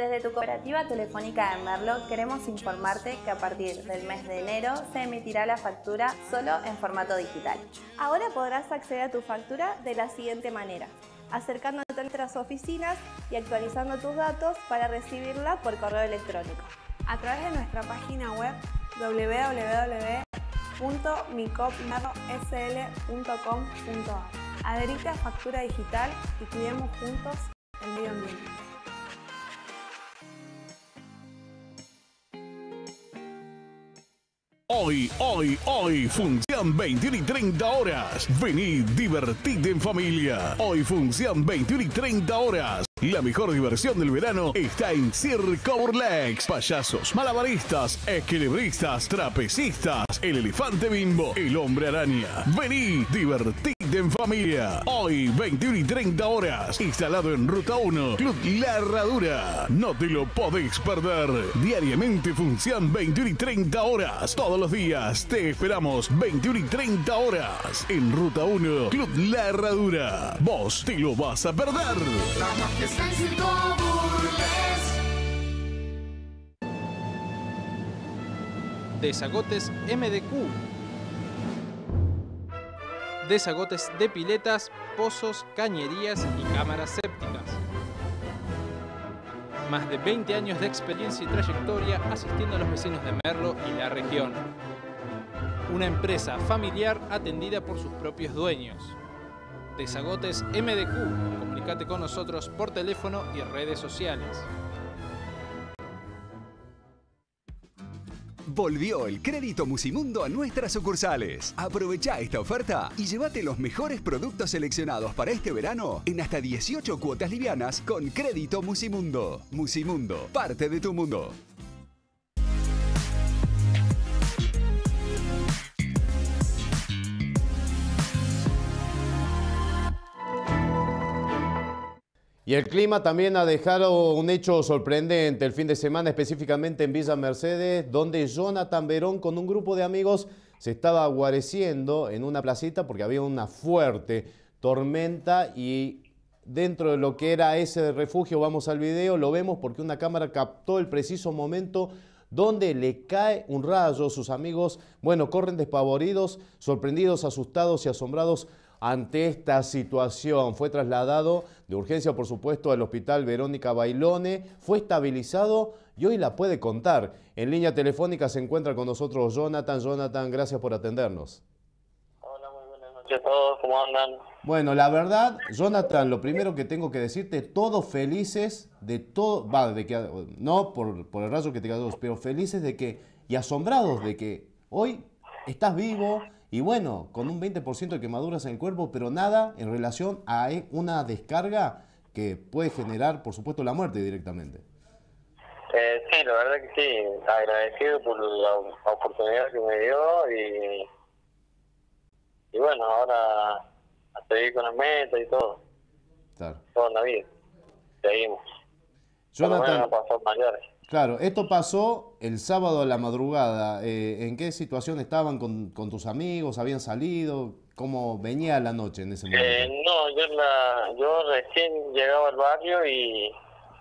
Desde tu cooperativa telefónica de Merlo queremos informarte que a partir del mes de enero se emitirá la factura solo en formato digital. Ahora podrás acceder a tu factura de la siguiente manera, acercándote a nuestras oficinas y actualizando tus datos para recibirla por correo electrónico. A través de nuestra página web www.micopmerlosl.com.ar Adherite a factura digital y cuidemos juntos el medio ambiente. Hoy, hoy, hoy, función 21 y 30 horas. Vení, divertite en familia. Hoy, función 21 y 30 horas. La mejor diversión del verano está en Circo Burlex. Payasos, malabaristas, equilibristas, trapecistas, el elefante bimbo, el hombre araña. Vení, divertite en familia. Hoy, 21 y 30 horas. Instalado en Ruta 1, Club La Herradura. No te lo podés perder. Diariamente función 21 y 30 horas. Todos los días te esperamos 21 y 30 horas. En Ruta 1, Club La Herradura. Vos te lo vas a perder. Desagotes MDQ. Desagotes de piletas, pozos, cañerías y cámaras sépticas. Más de 20 años de experiencia y trayectoria asistiendo a los vecinos de Merlo y la región. Una empresa familiar atendida por sus propios dueños. Desagotes MDQ. Comunicate con nosotros por teléfono y redes sociales. Volvió el crédito Musimundo a nuestras sucursales. Aprovecha esta oferta y llévate los mejores productos seleccionados para este verano en hasta 18 cuotas livianas con crédito Musimundo. Musimundo, parte de tu mundo. Y el clima también ha dejado un hecho sorprendente el fin de semana, específicamente en Villa Mercedes, donde Jonathan Verón con un grupo de amigos se estaba guareciendo en una placita porque había una fuerte tormenta y dentro de lo que era ese refugio. Vamos al video, lo vemos porque una cámara captó el preciso momento donde le cae un rayo. Sus amigos, bueno, corren despavoridos, sorprendidos, asustados y asombrados ante esta situación. Fue trasladado de urgencia, por supuesto, al hospital Verónica Bailone, fue estabilizado y hoy la puede contar. En línea telefónica se encuentra con nosotros Jonathan. Jonathan, gracias por atendernos. Hola, muy buenas noches a todos, ¿cómo andan? Bueno, la verdad, Jonathan, lo primero que tengo que decirte, todos felices de todo, va, de que, no por, por el rayo que te quedó, pero felices de que, y asombrados de que hoy estás vivo, y bueno, con un 20% de quemaduras en el cuerpo, pero nada en relación a e, una descarga que puede generar, por supuesto, la muerte directamente. Eh, sí, la verdad que sí, agradecido por la oportunidad que me dio y, y bueno, ahora a seguir con la meta y todo. Claro. Todo en la vida. Seguimos. Jonathan, mayores. Claro, esto pasó el sábado a la madrugada. Eh, ¿En qué situación estaban con, tus amigos? ¿Habían salido? ¿Cómo venía la noche en ese momento? Eh, no, yo, la, yo recién llegaba al barrio y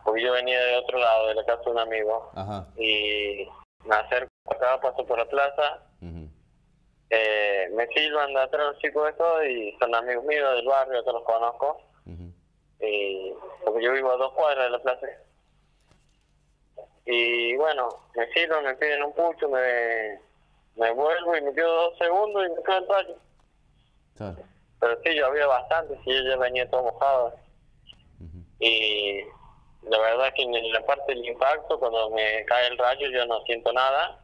porque yo venía de otro lado, de la casa de un amigo. Ajá. Y me acerco acá, paso por la plaza. eh, me silban de atrás los chicos estos y son amigos míos del barrio, yo los conozco. y, porque yo vivo a dos cuadras de la plaza. Y bueno, me sirven, me piden un pucho, me, me vuelvo y me quedo dos segundos y me quedo en rayo. Pero sí, yo había bastante, sí, yo ya venía todo mojado. Y la verdad es que en la parte del impacto, cuando me cae el rayo, yo no siento nada.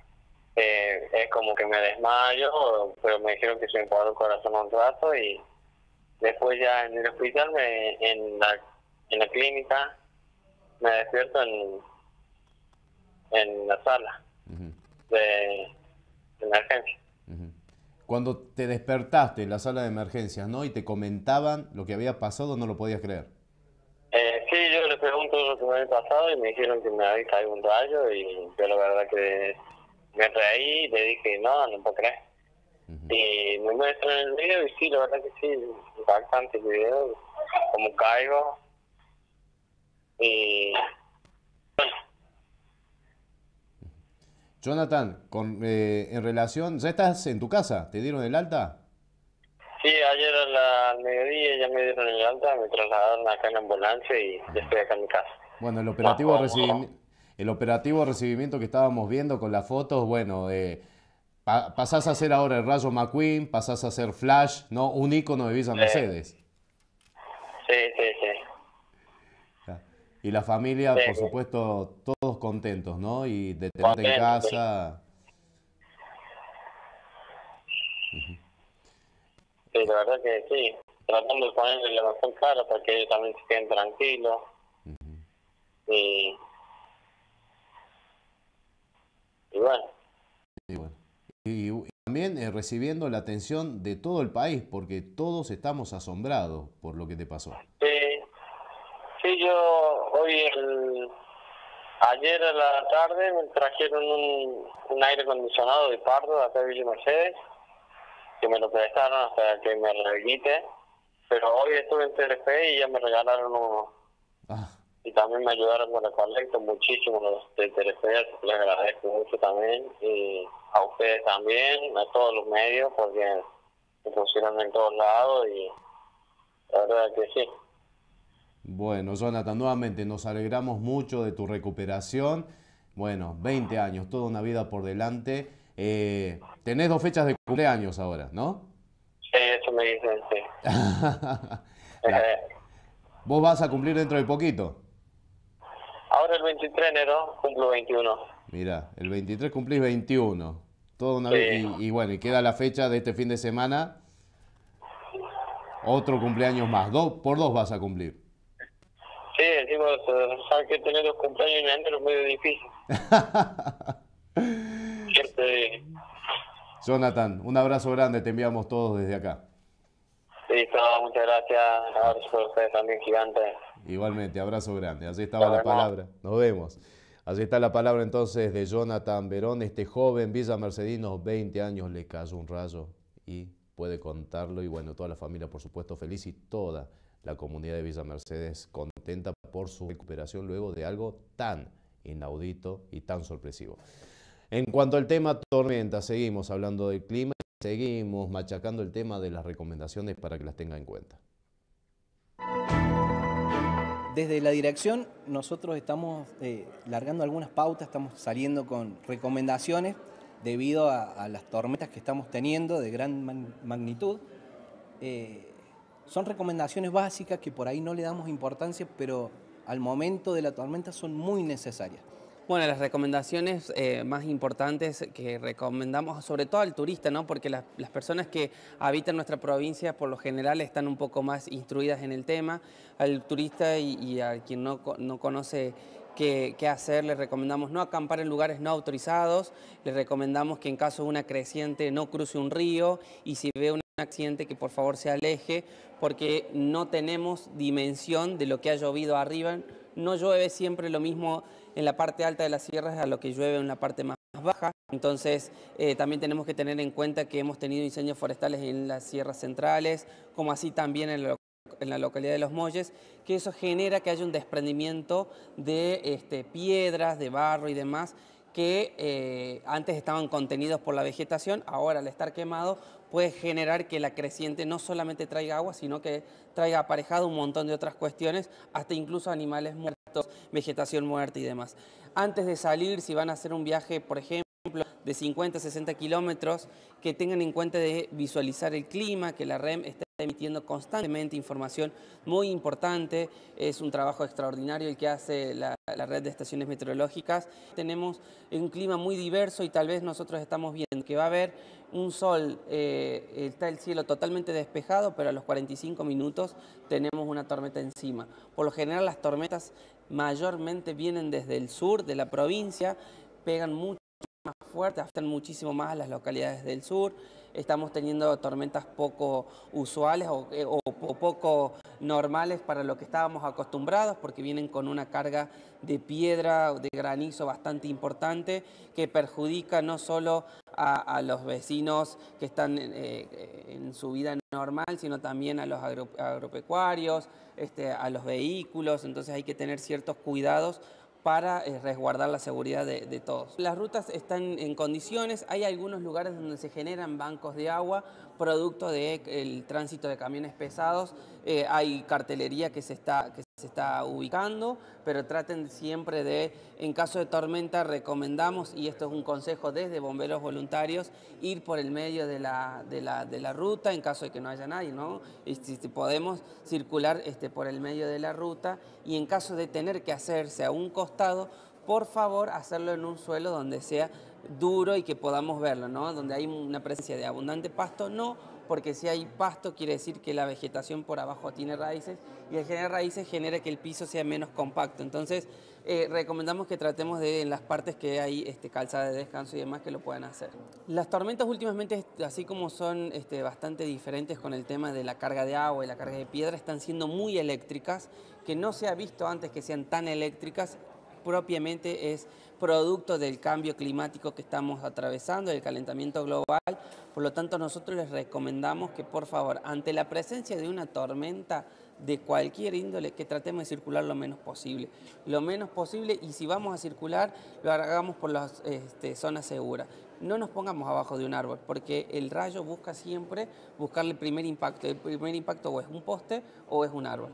Eh, es como que me desmayo, pero me dijeron que se me paró el corazón un rato y después ya en el hospital, me, en, la, en la clínica, me despierto en en la sala de, emergencia. Cuando te despertaste en la sala de emergencias, ¿no? Y te comentaban lo que había pasado, no lo podías creer. Eh, sí, yo les pregunto lo que me había pasado y me dijeron que me había caído un rayo y yo la verdad que me reí y le dije, no, no puedo creer. Y me muestran el video y sí, la verdad que sí, impactante el video, como caigo. Y Jonathan, con, eh, en relación, ¿ya estás en tu casa? ¿Te dieron el alta? Sí, ayer al mediodía ya me dieron el alta, me trasladaron acá en la ambulancia y ya estoy acá en mi casa. Bueno, el operativo, recibimiento, el operativo recibimiento que estábamos viendo con las fotos, bueno, eh, pasás a hacer ahora el Rayo McQueen, pasás a hacer Flash, ¿no? Un icono de Villa Mercedes. Sí. Y la familia, por supuesto, todos contentos, ¿no? Y de tenerte en casa. Sí. la verdad que sí. Tratando de ponerle la mejor cara para que ellos también se queden tranquilos. Y. Y bueno. Y bueno. Y, también eh, recibiendo la atención de todo el país, porque todos estamos asombrados por lo que te pasó. Sí, Sí, yo hoy, el, ayer a la tarde me trajeron un, un aire acondicionado de Pardo, de acá de Villa Mercedes, que me lo prestaron hasta que me requite. Pero hoy estuve en Telefe y ya me regalaron uno. Ah. Y también me ayudaron con la colecta muchísimo los de Telefe, les agradezco mucho también. Y a ustedes también, a todos los medios, porque me pusieron en todos lados y la verdad que sí. Bueno, Jonathan, nuevamente nos alegramos mucho de tu recuperación. Bueno, 20 años, toda una vida por delante. Eh, tenés dos fechas de cumpleaños ahora, ¿no? Sí, eso me dicen, sí. ¿Vos vas a cumplir dentro de poquito? Ahora el 23 de enero cumplo 21. Mira, el 23 cumplís 21. Toda una y, y, bueno, y queda la fecha de este fin de semana. Otro cumpleaños más. Dos, por dos vas a cumplir. Sí, decimos, sabes que tener los cumpleaños en enero es medio difícil. Jonathan, un abrazo grande, te enviamos todos desde acá. Listo, muchas gracias. Abrazo por ustedes también, gigante. Igualmente, abrazo grande. Así estaba la palabra. Nos vemos. Así está la palabra entonces de Jonathan Verón, este joven Villa Mercedino, 20 años, le cayó un rayo y puede contarlo. Y bueno, toda la familia, por supuesto, feliz y toda la comunidad de Villa Mercedes contenta por su recuperación luego de algo tan inaudito y tan sorpresivo. En cuanto al tema tormenta, seguimos hablando del clima, seguimos machacando el tema de las recomendaciones para que las tenga en cuenta. Desde la dirección nosotros estamos eh, largando algunas pautas, estamos saliendo con recomendaciones debido a, las tormentas que estamos teniendo de gran magnitud. Eh, son recomendaciones básicas que por ahí no le damos importancia, pero al momento de la tormenta son muy necesarias. Bueno, las recomendaciones eh, más importantes que recomendamos, sobre todo al turista, ¿no? porque las, personas que habitan nuestra provincia por lo general están un poco más instruidas en el tema. Al turista y, a quien no, no conoce qué, hacer, les recomendamos no acampar en lugares no autorizados, les recomendamos que en caso de una creciente no cruce un río y si ve un accidente que por favor se aleje porque no tenemos dimensión de lo que ha llovido arriba. No llueve siempre lo mismo en la parte alta de las sierras a lo que llueve en la parte más baja. Entonces, eh, también tenemos que tener en cuenta que hemos tenido incendios forestales en las sierras centrales, como así también en la, localidad de Los Molles, que eso genera que haya un desprendimiento de este, piedras, de barro y demás, que eh, antes estaban contenidos por la vegetación, ahora al estar quemado puede generar que la creciente no solamente traiga agua, sino que traiga aparejado un montón de otras cuestiones, hasta incluso animales muertos, vegetación muerta y demás. Antes de salir, si van a hacer un viaje, por ejemplo, de 50 a 60 kilómetros, que tengan en cuenta de visualizar el clima, que la REM está emitiendo constantemente información muy importante, es un trabajo extraordinario el que hace la, red de estaciones meteorológicas. Tenemos un clima muy diverso y tal vez nosotros estamos viendo que va a haber un sol, eh, está el cielo totalmente despejado, pero a los 45 minutos tenemos una tormenta encima. Por lo general las tormentas mayormente vienen desde el sur de la provincia, pegan mucho más fuerte, afectan muchísimo más a las localidades del sur. Estamos teniendo tormentas poco usuales o, eh, poco normales para lo que estábamos acostumbrados porque vienen con una carga de piedra, de granizo bastante importante que perjudica no solo a, los vecinos que están eh, en su vida normal, sino también a los agropecuarios, este, a los vehículos, entonces hay que tener ciertos cuidados para eh, resguardar la seguridad de, todos. Las rutas están en condiciones, hay algunos lugares donde se generan bancos de agua, producto del tránsito de camiones pesados, eh, hay cartelería que se está se está ubicando, pero traten siempre de, en caso de tormenta, recomendamos, y esto es un consejo desde bomberos voluntarios, ir por el medio de la, de la, ruta en caso de que no haya nadie, ¿no? Y si, podemos circular este, por el medio de la ruta y en caso de tener que hacerse a un costado, por favor hacerlo en un suelo donde sea duro y que podamos verlo, ¿no? Donde hay una presencia de abundante pasto, no porque si hay pasto quiere decir que la vegetación por abajo tiene raíces y al generar raíces genera que el piso sea menos compacto. Entonces eh, recomendamos que tratemos de en las partes que hay este, calzada de descanso y demás que lo puedan hacer. Las tormentas últimamente, así como son este, bastante diferentes con el tema de la carga de agua y la carga de piedra, están siendo muy eléctricas, que no se ha visto antes que sean tan eléctricas propiamente es producto del cambio climático que estamos atravesando, del calentamiento global. Por lo tanto, nosotros les recomendamos que, por favor, ante la presencia de una tormenta de cualquier índole, que tratemos de circular lo menos posible. Lo menos posible y si vamos a circular, lo hagamos por las este, zonas seguras. No nos pongamos abajo de un árbol, porque el rayo busca siempre buscarle el primer impacto. El primer impacto o es un poste o es un árbol.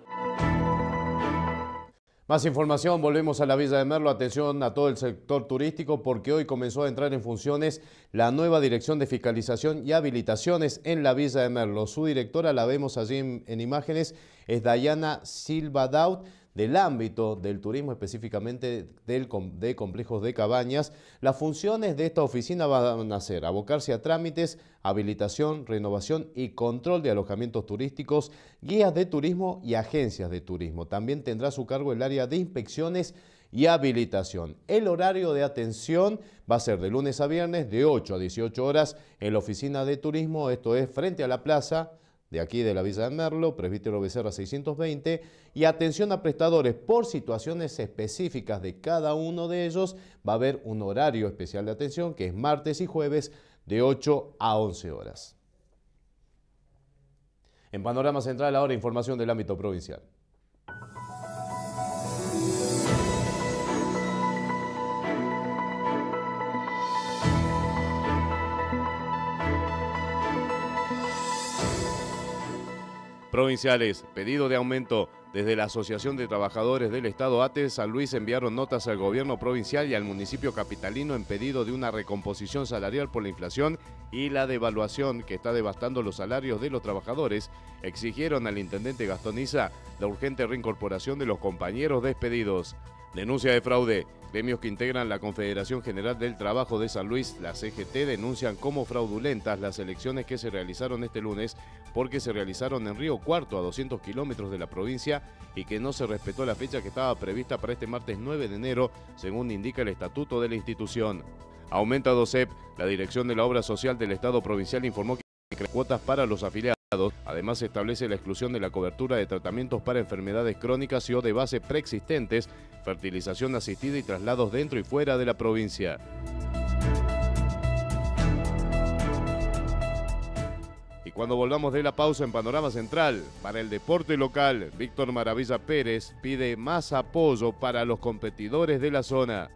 Más información, volvemos a la Villa de Merlo. Atención a todo el sector turístico porque hoy comenzó a entrar en funciones la nueva Dirección de Fiscalización y Habilitaciones en la Villa de Merlo. Su directora, la vemos allí en, imágenes, es Dayana Silva Daut del ámbito del turismo, específicamente del, de complejos de cabañas. Las funciones de esta oficina van a ser abocarse a trámites, habilitación, renovación y control de alojamientos turísticos, guías de turismo y agencias de turismo. También tendrá a su cargo el área de inspecciones y habilitación. El horario de atención va a ser de lunes a viernes de 8 a 18 horas en la oficina de turismo, esto es frente a la plaza de aquí de la Villa de Merlo, Presbítero Becerra 620, y atención a prestadores por situaciones específicas de cada uno de ellos, va a haber un horario especial de atención que es martes y jueves de 8 a 11 horas. En Panorama Central ahora información del ámbito provincial. Provinciales, pedido de aumento desde la Asociación de Trabajadores del Estado ATE, San Luis enviaron notas al gobierno provincial y al municipio capitalino en pedido de una recomposición salarial por la inflación y la devaluación que está devastando los salarios de los trabajadores. Exigieron al intendente Gastoniza la urgente reincorporación de los compañeros despedidos. Denuncia de fraude. Gremios que integran la Confederación General del Trabajo de San Luis, la CGT, denuncian como fraudulentas las elecciones que se realizaron este lunes porque se realizaron en Río Cuarto, a 200 kilómetros de la provincia, y que no se respetó la fecha que estaba prevista para este martes 9 de enero, según indica el estatuto de la institución. Aumenta DOCEP, la Dirección de la Obra Social del Estado Provincial informó que cuotas para los afiliados Además, se establece la exclusión de la cobertura de tratamientos para enfermedades crónicas y o de base preexistentes, fertilización asistida y traslados dentro y fuera de la provincia. Y cuando volvamos de la pausa en Panorama Central, para el deporte local, Víctor Maravilla Pérez pide más apoyo para los competidores de la zona.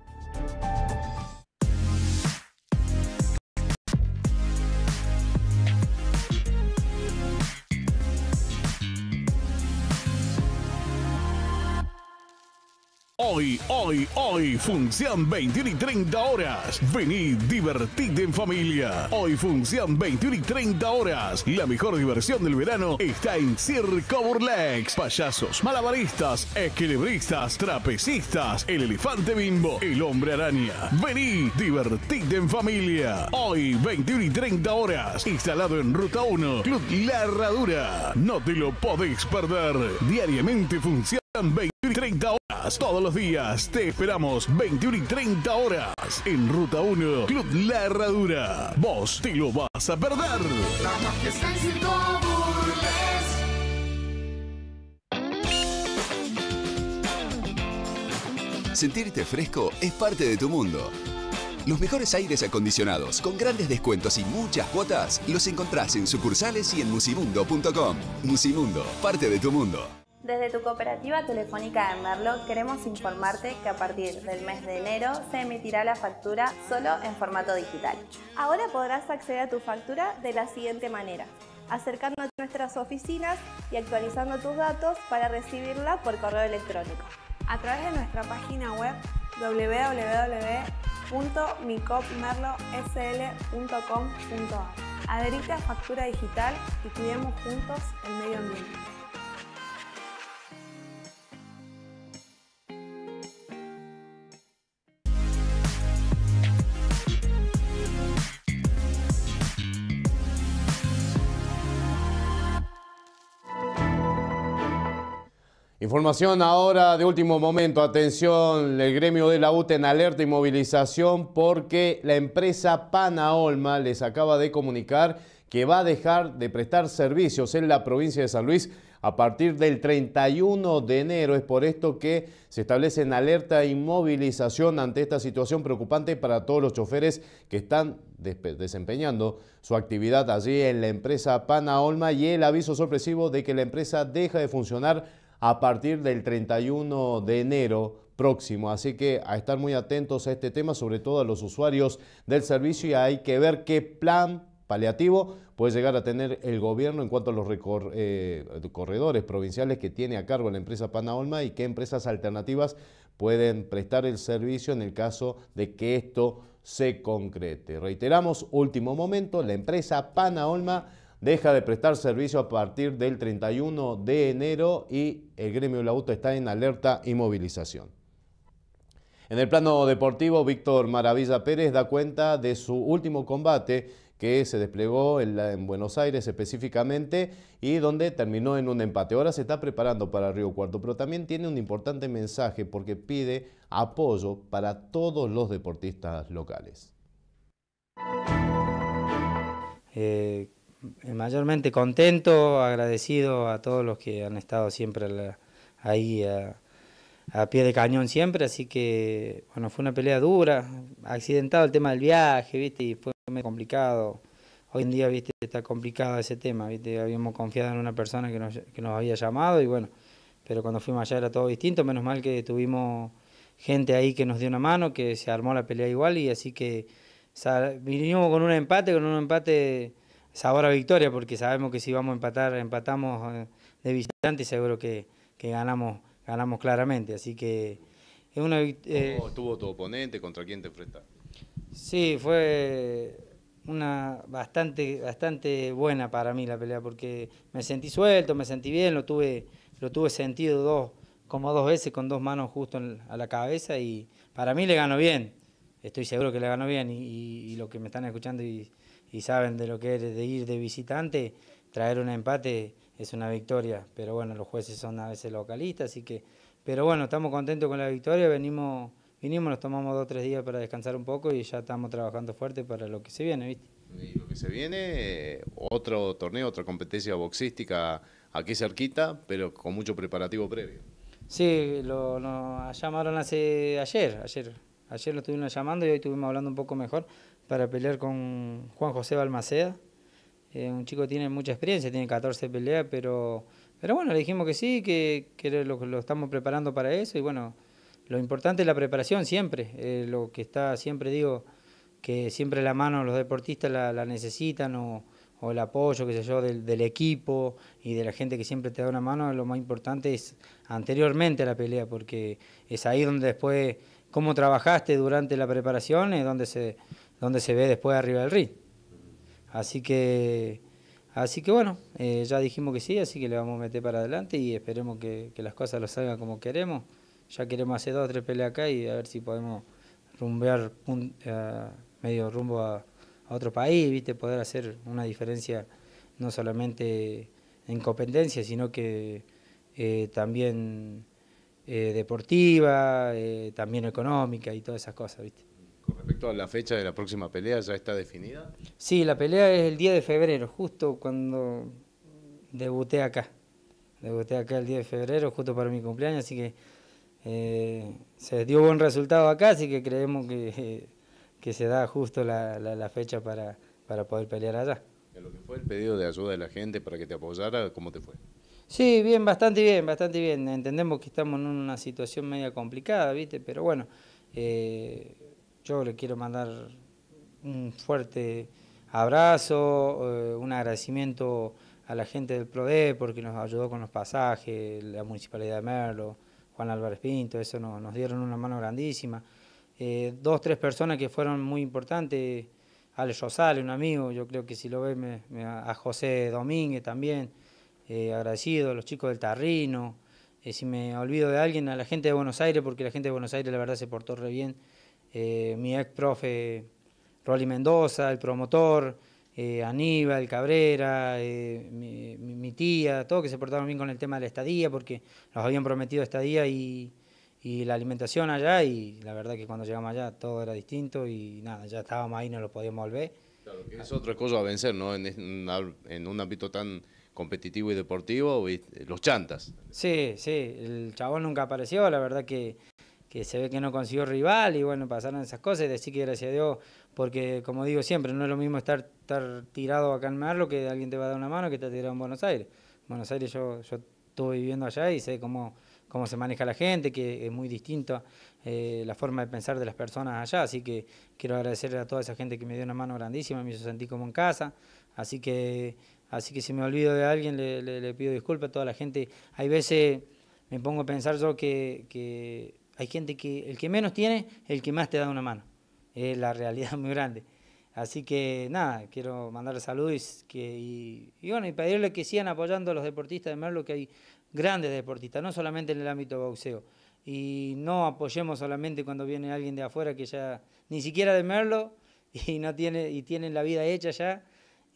Hoy, hoy, hoy, función 21 y 30 horas. Vení, divertite en familia. Hoy, función 21 y 30 horas. La mejor diversión del verano está en Circo Burlex. Payasos, malabaristas, equilibristas, trapecistas, el elefante bimbo, el hombre araña. Vení, divertite en familia. Hoy, 21 y 30 horas. Instalado en Ruta 1, Club La Herradura. No te lo podés perder. Diariamente funciona 21 y 30 horas. Todos los días te esperamos 21 y 30 horas. En Ruta 1, Club La Herradura. Vos te lo vas a perder. Sentirte fresco es parte de tu mundo. Los mejores aires acondicionados con grandes descuentos y muchas cuotas los encontrás en sucursales y en musimundo.com. Musimundo, parte de tu mundo. Desde tu cooperativa telefónica de Merlo queremos informarte que a partir del mes de enero se emitirá la factura solo en formato digital. Ahora podrás acceder a tu factura de la siguiente manera, acercándote a nuestras oficinas y actualizando tus datos para recibirla por correo electrónico. A través de nuestra página web www.micopmerlosl.com.ar Adherite a factura digital y cuidemos juntos el medio ambiente. Información ahora de último momento. Atención, el gremio de la UTE en alerta y movilización porque la empresa Panaolma les acaba de comunicar que va a dejar de prestar servicios en la provincia de San Luis a partir del 31 de enero. Es por esto que se establece en alerta y movilización ante esta situación preocupante para todos los choferes que están desempeñando su actividad allí en la empresa Panaolma y el aviso sorpresivo de que la empresa deja de funcionar a partir del 31 de enero próximo. Así que a estar muy atentos a este tema, sobre todo a los usuarios del servicio y hay que ver qué plan paliativo puede llegar a tener el gobierno en cuanto a los eh, corredores provinciales que tiene a cargo la empresa Panaolma y qué empresas alternativas pueden prestar el servicio en el caso de que esto se concrete. Reiteramos, último momento, la empresa Panaolma deja de prestar servicio a partir del 31 de enero y el gremio de la auto está en alerta y movilización. En el plano deportivo, Víctor Maravilla Pérez da cuenta de su último combate que se desplegó en, Buenos Aires específicamente y donde terminó en un empate. Ahora se está preparando para Río Cuarto, pero también tiene un importante mensaje porque pide apoyo para todos los deportistas locales. Eh, mayormente contento, agradecido a todos los que han estado siempre ahí a, pie de cañón siempre, así que bueno, fue una pelea dura, accidentado el tema del viaje, viste, y fue muy complicado. hoy en día, viste, está complicado ese tema, viste, habíamos confiado en una persona que nos, que nos había llamado y bueno, pero cuando fuimos allá era todo distinto, menos mal que tuvimos gente ahí que nos dio una mano, que se armó la pelea igual y así que vinimos con un empate, con un empate sabor a victoria, porque sabemos que si vamos a empatar, empatamos eh, de visitante y seguro que, que ganamos, ganamos claramente, así que es una... Eh, ¿Cómo estuvo tu oponente? ¿Contra quién te enfrentaste? Sí, fue una bastante, bastante buena para mí la pelea, porque me sentí suelto, me sentí bien, lo tuve, lo tuve sentido dos, como dos veces con dos manos justo a la cabeza y para mí le ganó bien. Estoy seguro que le ganó bien y, y, los que me están escuchando y, y, saben de lo que es de ir de visitante, traer un empate es una victoria. Pero bueno, los jueces son a veces localistas, así que... Pero bueno, estamos contentos con la victoria, venimos vinimos, nos tomamos dos o tres días para descansar un poco y ya estamos trabajando fuerte para lo que se viene, ¿viste? Y lo que se viene, otro torneo, otra competencia boxística aquí cerquita, pero con mucho preparativo previo. Sí, lo, nos llamaron hace ayer, ayer, ayer lo estuvimos llamando y hoy estuvimos hablando un poco mejor para pelear con Juan José Balmaceda. Eh, un chico que tiene mucha experiencia, tiene 14 peleas, pero, pero bueno, le dijimos que sí, que, que lo, estamos preparando para eso y bueno, lo importante es la preparación siempre, eh, lo que está, siempre digo, que siempre la mano los deportistas la, necesitan o, el apoyo, qué sé yo, del, equipo y de la gente que siempre te da una mano, lo más importante es anteriormente a la pelea, porque es ahí donde después, cómo trabajaste durante la preparación, es donde se, donde se ve después arriba del ring. Así que, así que bueno, eh, ya dijimos que sí, así que le vamos a meter para adelante y esperemos que, que las cosas lo salgan como queremos ya queremos hacer dos o tres peleas acá y a ver si podemos rumbear eh, medio rumbo a, otro país, ¿viste? poder hacer una diferencia no solamente en competencia, sino que eh, también deportiva, también económica y todas esas cosas. ¿viste? Con respecto a la fecha de la próxima pelea, ¿ya está definida? Sí, la pelea es el 10 de febrero, justo cuando debuté acá. Debuté acá el 10 de febrero, justo para mi cumpleaños, así que eh, se dio buen resultado acá, así que creemos que, que se da justo la, la, fecha para, para, poder pelear allá. lo que fue el pedido de ayuda de la gente para que te apoyara, ¿cómo te fue? Sí, bien, bastante bien, bastante bien. Entendemos que estamos en una situación media complicada, ¿viste? Pero bueno, eh, yo le quiero mandar un fuerte abrazo, eh, un agradecimiento a la gente del PRODE porque nos ayudó con los pasajes, la Municipalidad de Merlo, Juan Álvarez Pinto, eso nos, dieron una mano grandísima. Eh, dos, tres personas que fueron muy importantes, Alex Rosales, un amigo, yo creo que si lo ve, a José Domínguez también, eh, agradecido, a los chicos del Tarrino, si me olvido de alguien, a la gente de Buenos Aires, porque la gente de Buenos Aires la verdad se portó re bien, mi ex profe Rolly Mendoza, el promotor, eh, Aníbal, Cabrera, eh, mi, tía, todo que se portaron bien con el tema de la estadía, porque nos habían prometido estadía y, y la alimentación allá, y la verdad que cuando llegamos allá todo era distinto y nada, ya estábamos ahí, no lo podíamos volver. Claro, que es otra cosa a vencer, ¿no? En, en un ámbito tan competitivo y deportivo, los chantas. Sí, sí, el chabón nunca apareció, la verdad que, que se ve que no consiguió rival y bueno, pasaron esas cosas y decir que gracias a Dios porque como digo siempre, no es lo mismo estar, estar tirado acá en Merlo que alguien te va a dar una mano que te tirado en Buenos Aires. Buenos Aires yo, yo estuve viviendo allá y sé cómo, cómo se maneja la gente, que es muy distinta eh, la forma de pensar de las personas allá, así que quiero agradecer a toda esa gente que me dio una mano grandísima, me hizo sentir como en casa, así que, así que si me olvido de alguien le, le, pido disculpas a toda la gente. Hay veces me pongo a pensar yo que, que hay gente que el que menos tiene, el que más te da una mano es la realidad muy grande. Así que nada, quiero mandarle saludos que, y, bueno, y pedirle que sigan apoyando a los deportistas de Merlo, que hay grandes deportistas, no solamente en el ámbito boxeo. Y no apoyemos solamente cuando viene alguien de afuera que ya ni siquiera de Merlo y no tiene y tienen la vida hecha ya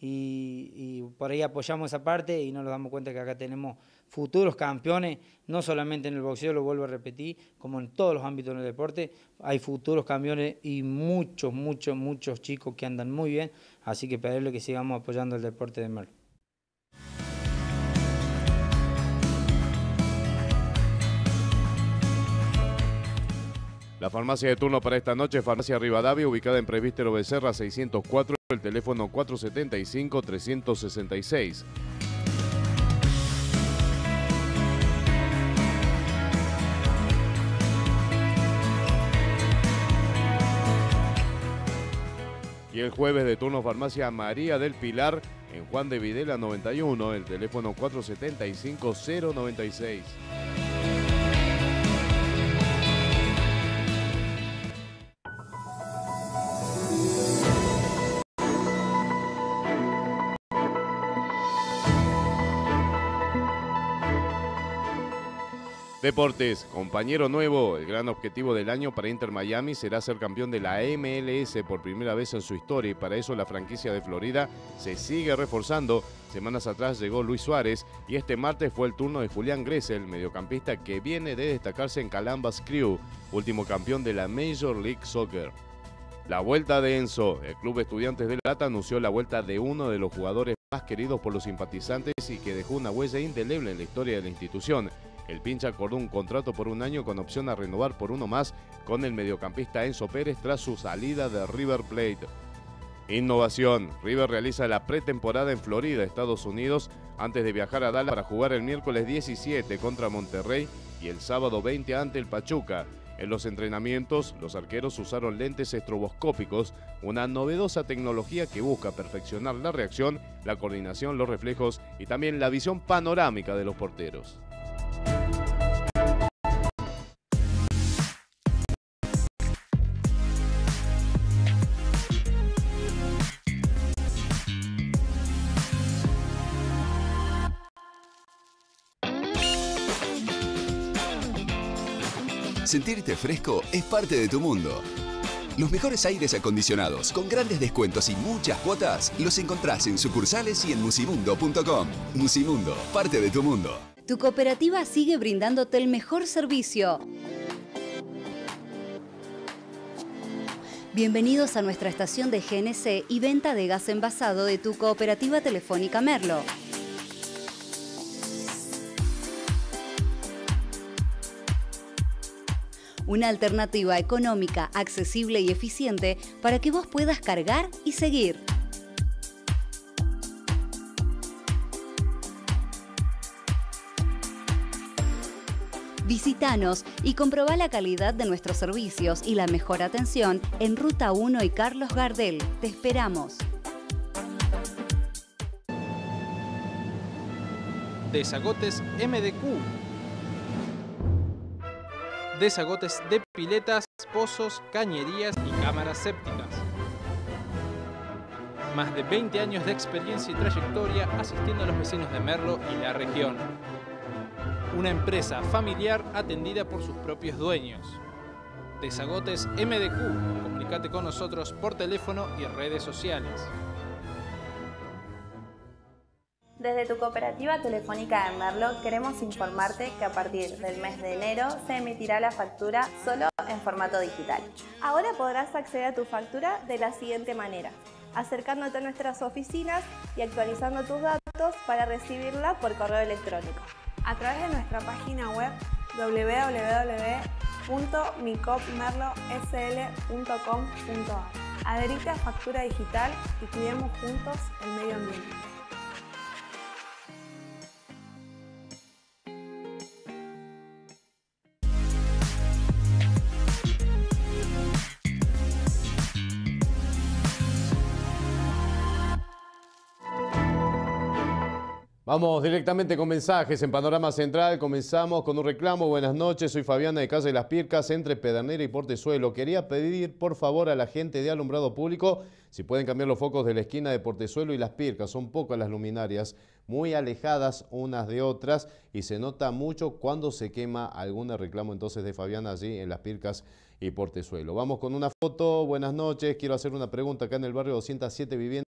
y, por ahí apoyamos esa parte y nos damos cuenta que acá tenemos futuros campeones, no solamente en el boxeo, lo vuelvo a repetir, como en todos los ámbitos del deporte, hay futuros campeones y muchos, muchos, muchos chicos que andan muy bien, así que pedirle que sigamos apoyando el deporte de Merlo. La farmacia de turno para esta noche, Farmacia Rivadavia, ubicada en Presbítero Becerra 604. el teléfono 475-366. Y el jueves de turno farmacia María del Pilar en Juan de Videla 91, el teléfono 475 096. Deportes, compañero nuevo, el gran objetivo del año para Inter Miami será ser campeón de la MLS por primera vez en su historia y para eso la franquicia de Florida se sigue reforzando. Semanas atrás llegó Luis Suárez y este martes fue el turno de Julián Gressel, mediocampista que viene de destacarse en Calambas Crew, último campeón de la Major League Soccer. La vuelta de Enzo, el club Estudiantes de Lata anunció la vuelta de uno de los jugadores más queridos por los simpatizantes y que dejó una huella indeleble en la historia de la institución. El pincha acordó un contrato por un año con opción a renovar por uno más con el mediocampista Enzo Pérez tras su salida de River Plate. Innovación. River realiza la pretemporada en Florida, Estados Unidos, antes de viajar a Dallas para jugar el miércoles 17 contra Monterrey y el sábado 20 ante el Pachuca. En los entrenamientos, los arqueros usaron lentes estroboscópicos, una novedosa tecnología que busca perfeccionar la reacción, la coordinación, los reflejos y también la visión panorámica de los porteros. Sentirte fresco es parte de tu mundo. Los mejores aires acondicionados con grandes descuentos y muchas cuotas los encontrás en sucursales y en musimundo.com. Musimundo, parte de tu mundo. Tu cooperativa sigue brindándote el mejor servicio. Bienvenidos a nuestra estación de GNC y venta de gas envasado de tu cooperativa telefónica Merlo. Una alternativa económica, accesible y eficiente para que vos puedas cargar y seguir. Visítanos y comprobá la calidad de nuestros servicios y la mejor atención en Ruta 1 y Carlos Gardel. Te esperamos. Desagotes MDQ desagotes de piletas, pozos, cañerías y cámaras sépticas. Más de 20 años de experiencia y trayectoria asistiendo a los vecinos de Merlo y la región. Una empresa familiar atendida por sus propios dueños. Desagotes MDQ. Comunicate con nosotros por teléfono y redes sociales. Desde tu cooperativa telefónica de Merlo queremos informarte que a partir del mes de enero se emitirá la factura solo en formato digital. Ahora podrás acceder a tu factura de la siguiente manera, acercándote a nuestras oficinas y actualizando tus datos para recibirla por correo electrónico. A través de nuestra página web www.micopmerlosl.com.ar Adherite a factura digital y cuidemos juntos el medio ambiente. Vamos directamente con mensajes en Panorama Central. Comenzamos con un reclamo. Buenas noches, soy Fabiana de Casa de las Pircas, entre Pedernera y Portezuelo. Quería pedir, por favor, a la gente de alumbrado público si pueden cambiar los focos de la esquina de Portezuelo y las Pircas. Son pocas las luminarias, muy alejadas unas de otras y se nota mucho cuando se quema algún reclamo entonces de Fabiana allí en las Pircas y Portezuelo. Vamos con una foto. Buenas noches. Quiero hacer una pregunta acá en el barrio 207 viviendas.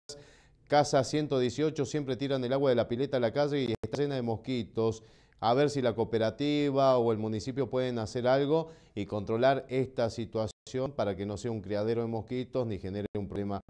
Casa 118 siempre tiran el agua de la pileta a la calle y está llena de mosquitos. A ver si la cooperativa o el municipio pueden hacer algo y controlar esta situación para que no sea un criadero de mosquitos ni genere un problema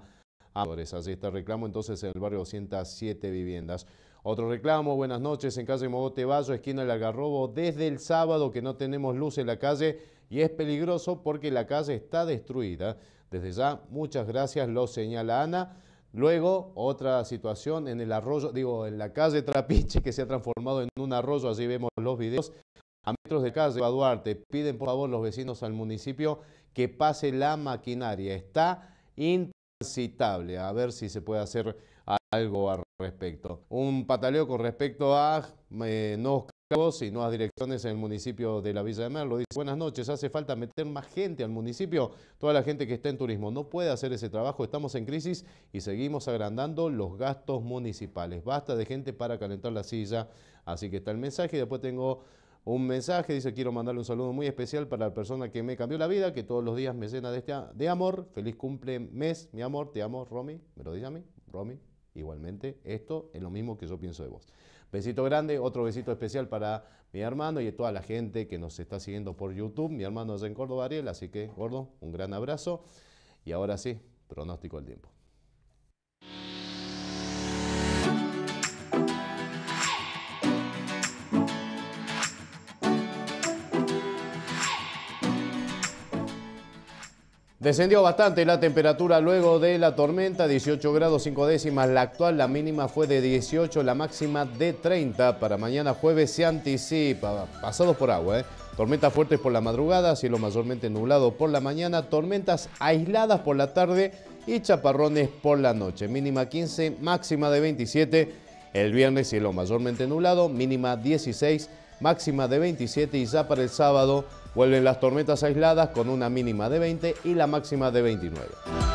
a Así está el reclamo entonces en el barrio 207 viviendas. Otro reclamo, buenas noches, en calle Mogote Valle, esquina del Algarrobo, desde el sábado que no tenemos luz en la calle y es peligroso porque la calle está destruida. Desde ya, muchas gracias, lo señala Ana. Luego, otra situación en el arroyo, digo, en la calle Trapiche, que se ha transformado en un arroyo, así vemos los videos. A metros de calle Duarte, piden por favor los vecinos al municipio que pase la maquinaria. Está intransitable. A ver si se puede hacer algo al respecto. Un pataleo con respecto a eh, cargos y nuevas direcciones en el municipio de la Villa de Merlo. Dice, buenas noches, hace falta meter más gente al municipio. Toda la gente que está en turismo no puede hacer ese trabajo. Estamos en crisis y seguimos agrandando los gastos municipales. Basta de gente para calentar la silla. Así que está el mensaje. Después tengo un mensaje, dice, quiero mandarle un saludo muy especial para la persona que me cambió la vida, que todos los días me llena de, este, amor. Feliz cumple mes, mi amor, te amo, Romy. ¿Me lo dice a mí? Romy, igualmente. Esto es lo mismo que yo pienso de vos. Besito grande, otro besito especial para mi hermano y toda la gente que nos está siguiendo por YouTube. Mi hermano es en Córdoba, Ariel, así que, gordo, un gran abrazo. Y ahora sí, pronóstico del tiempo. Descendió bastante la temperatura luego de la tormenta, 18 grados 5 décimas la actual, la mínima fue de 18, la máxima de 30. Para mañana jueves se anticipa, pasados por agua, ¿eh? tormentas fuertes por la madrugada, cielo mayormente nublado por la mañana, tormentas aisladas por la tarde y chaparrones por la noche. Mínima 15, máxima de 27. El viernes cielo mayormente nublado, mínima 16, máxima de 27 y ya para el sábado Vuelven las tormentas aisladas con una mínima de 20 y la máxima de 29.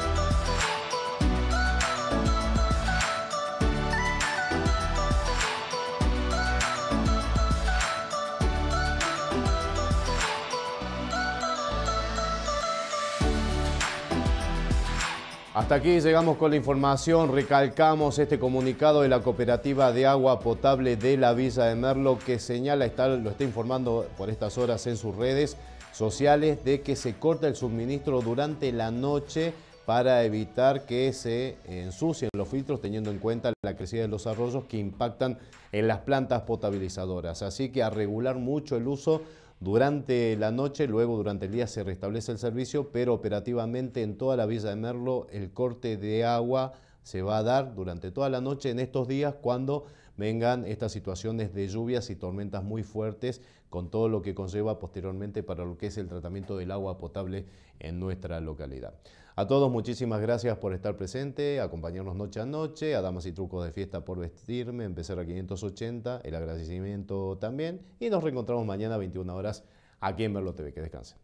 Hasta aquí llegamos con la información. Recalcamos este comunicado de la Cooperativa de Agua Potable de la Villa de Merlo que señala, está, lo está informando por estas horas en sus redes sociales, de que se corta el suministro durante la noche para evitar que se ensucien los filtros teniendo en cuenta la crecida de los arroyos que impactan en las plantas potabilizadoras. Así que a regular mucho el uso durante la noche, luego durante el día se restablece el servicio, pero operativamente en toda la Villa de Merlo el corte de agua se va a dar durante toda la noche en estos días cuando vengan estas situaciones de lluvias y tormentas muy fuertes con todo lo que conlleva posteriormente para lo que es el tratamiento del agua potable en nuestra localidad. A todos muchísimas gracias por estar presente, acompañarnos noche a noche, a Damas y Trucos de Fiesta por vestirme, empezar a 580, el agradecimiento también y nos reencontramos mañana a 21 horas aquí en Merlo TV. Que descansen.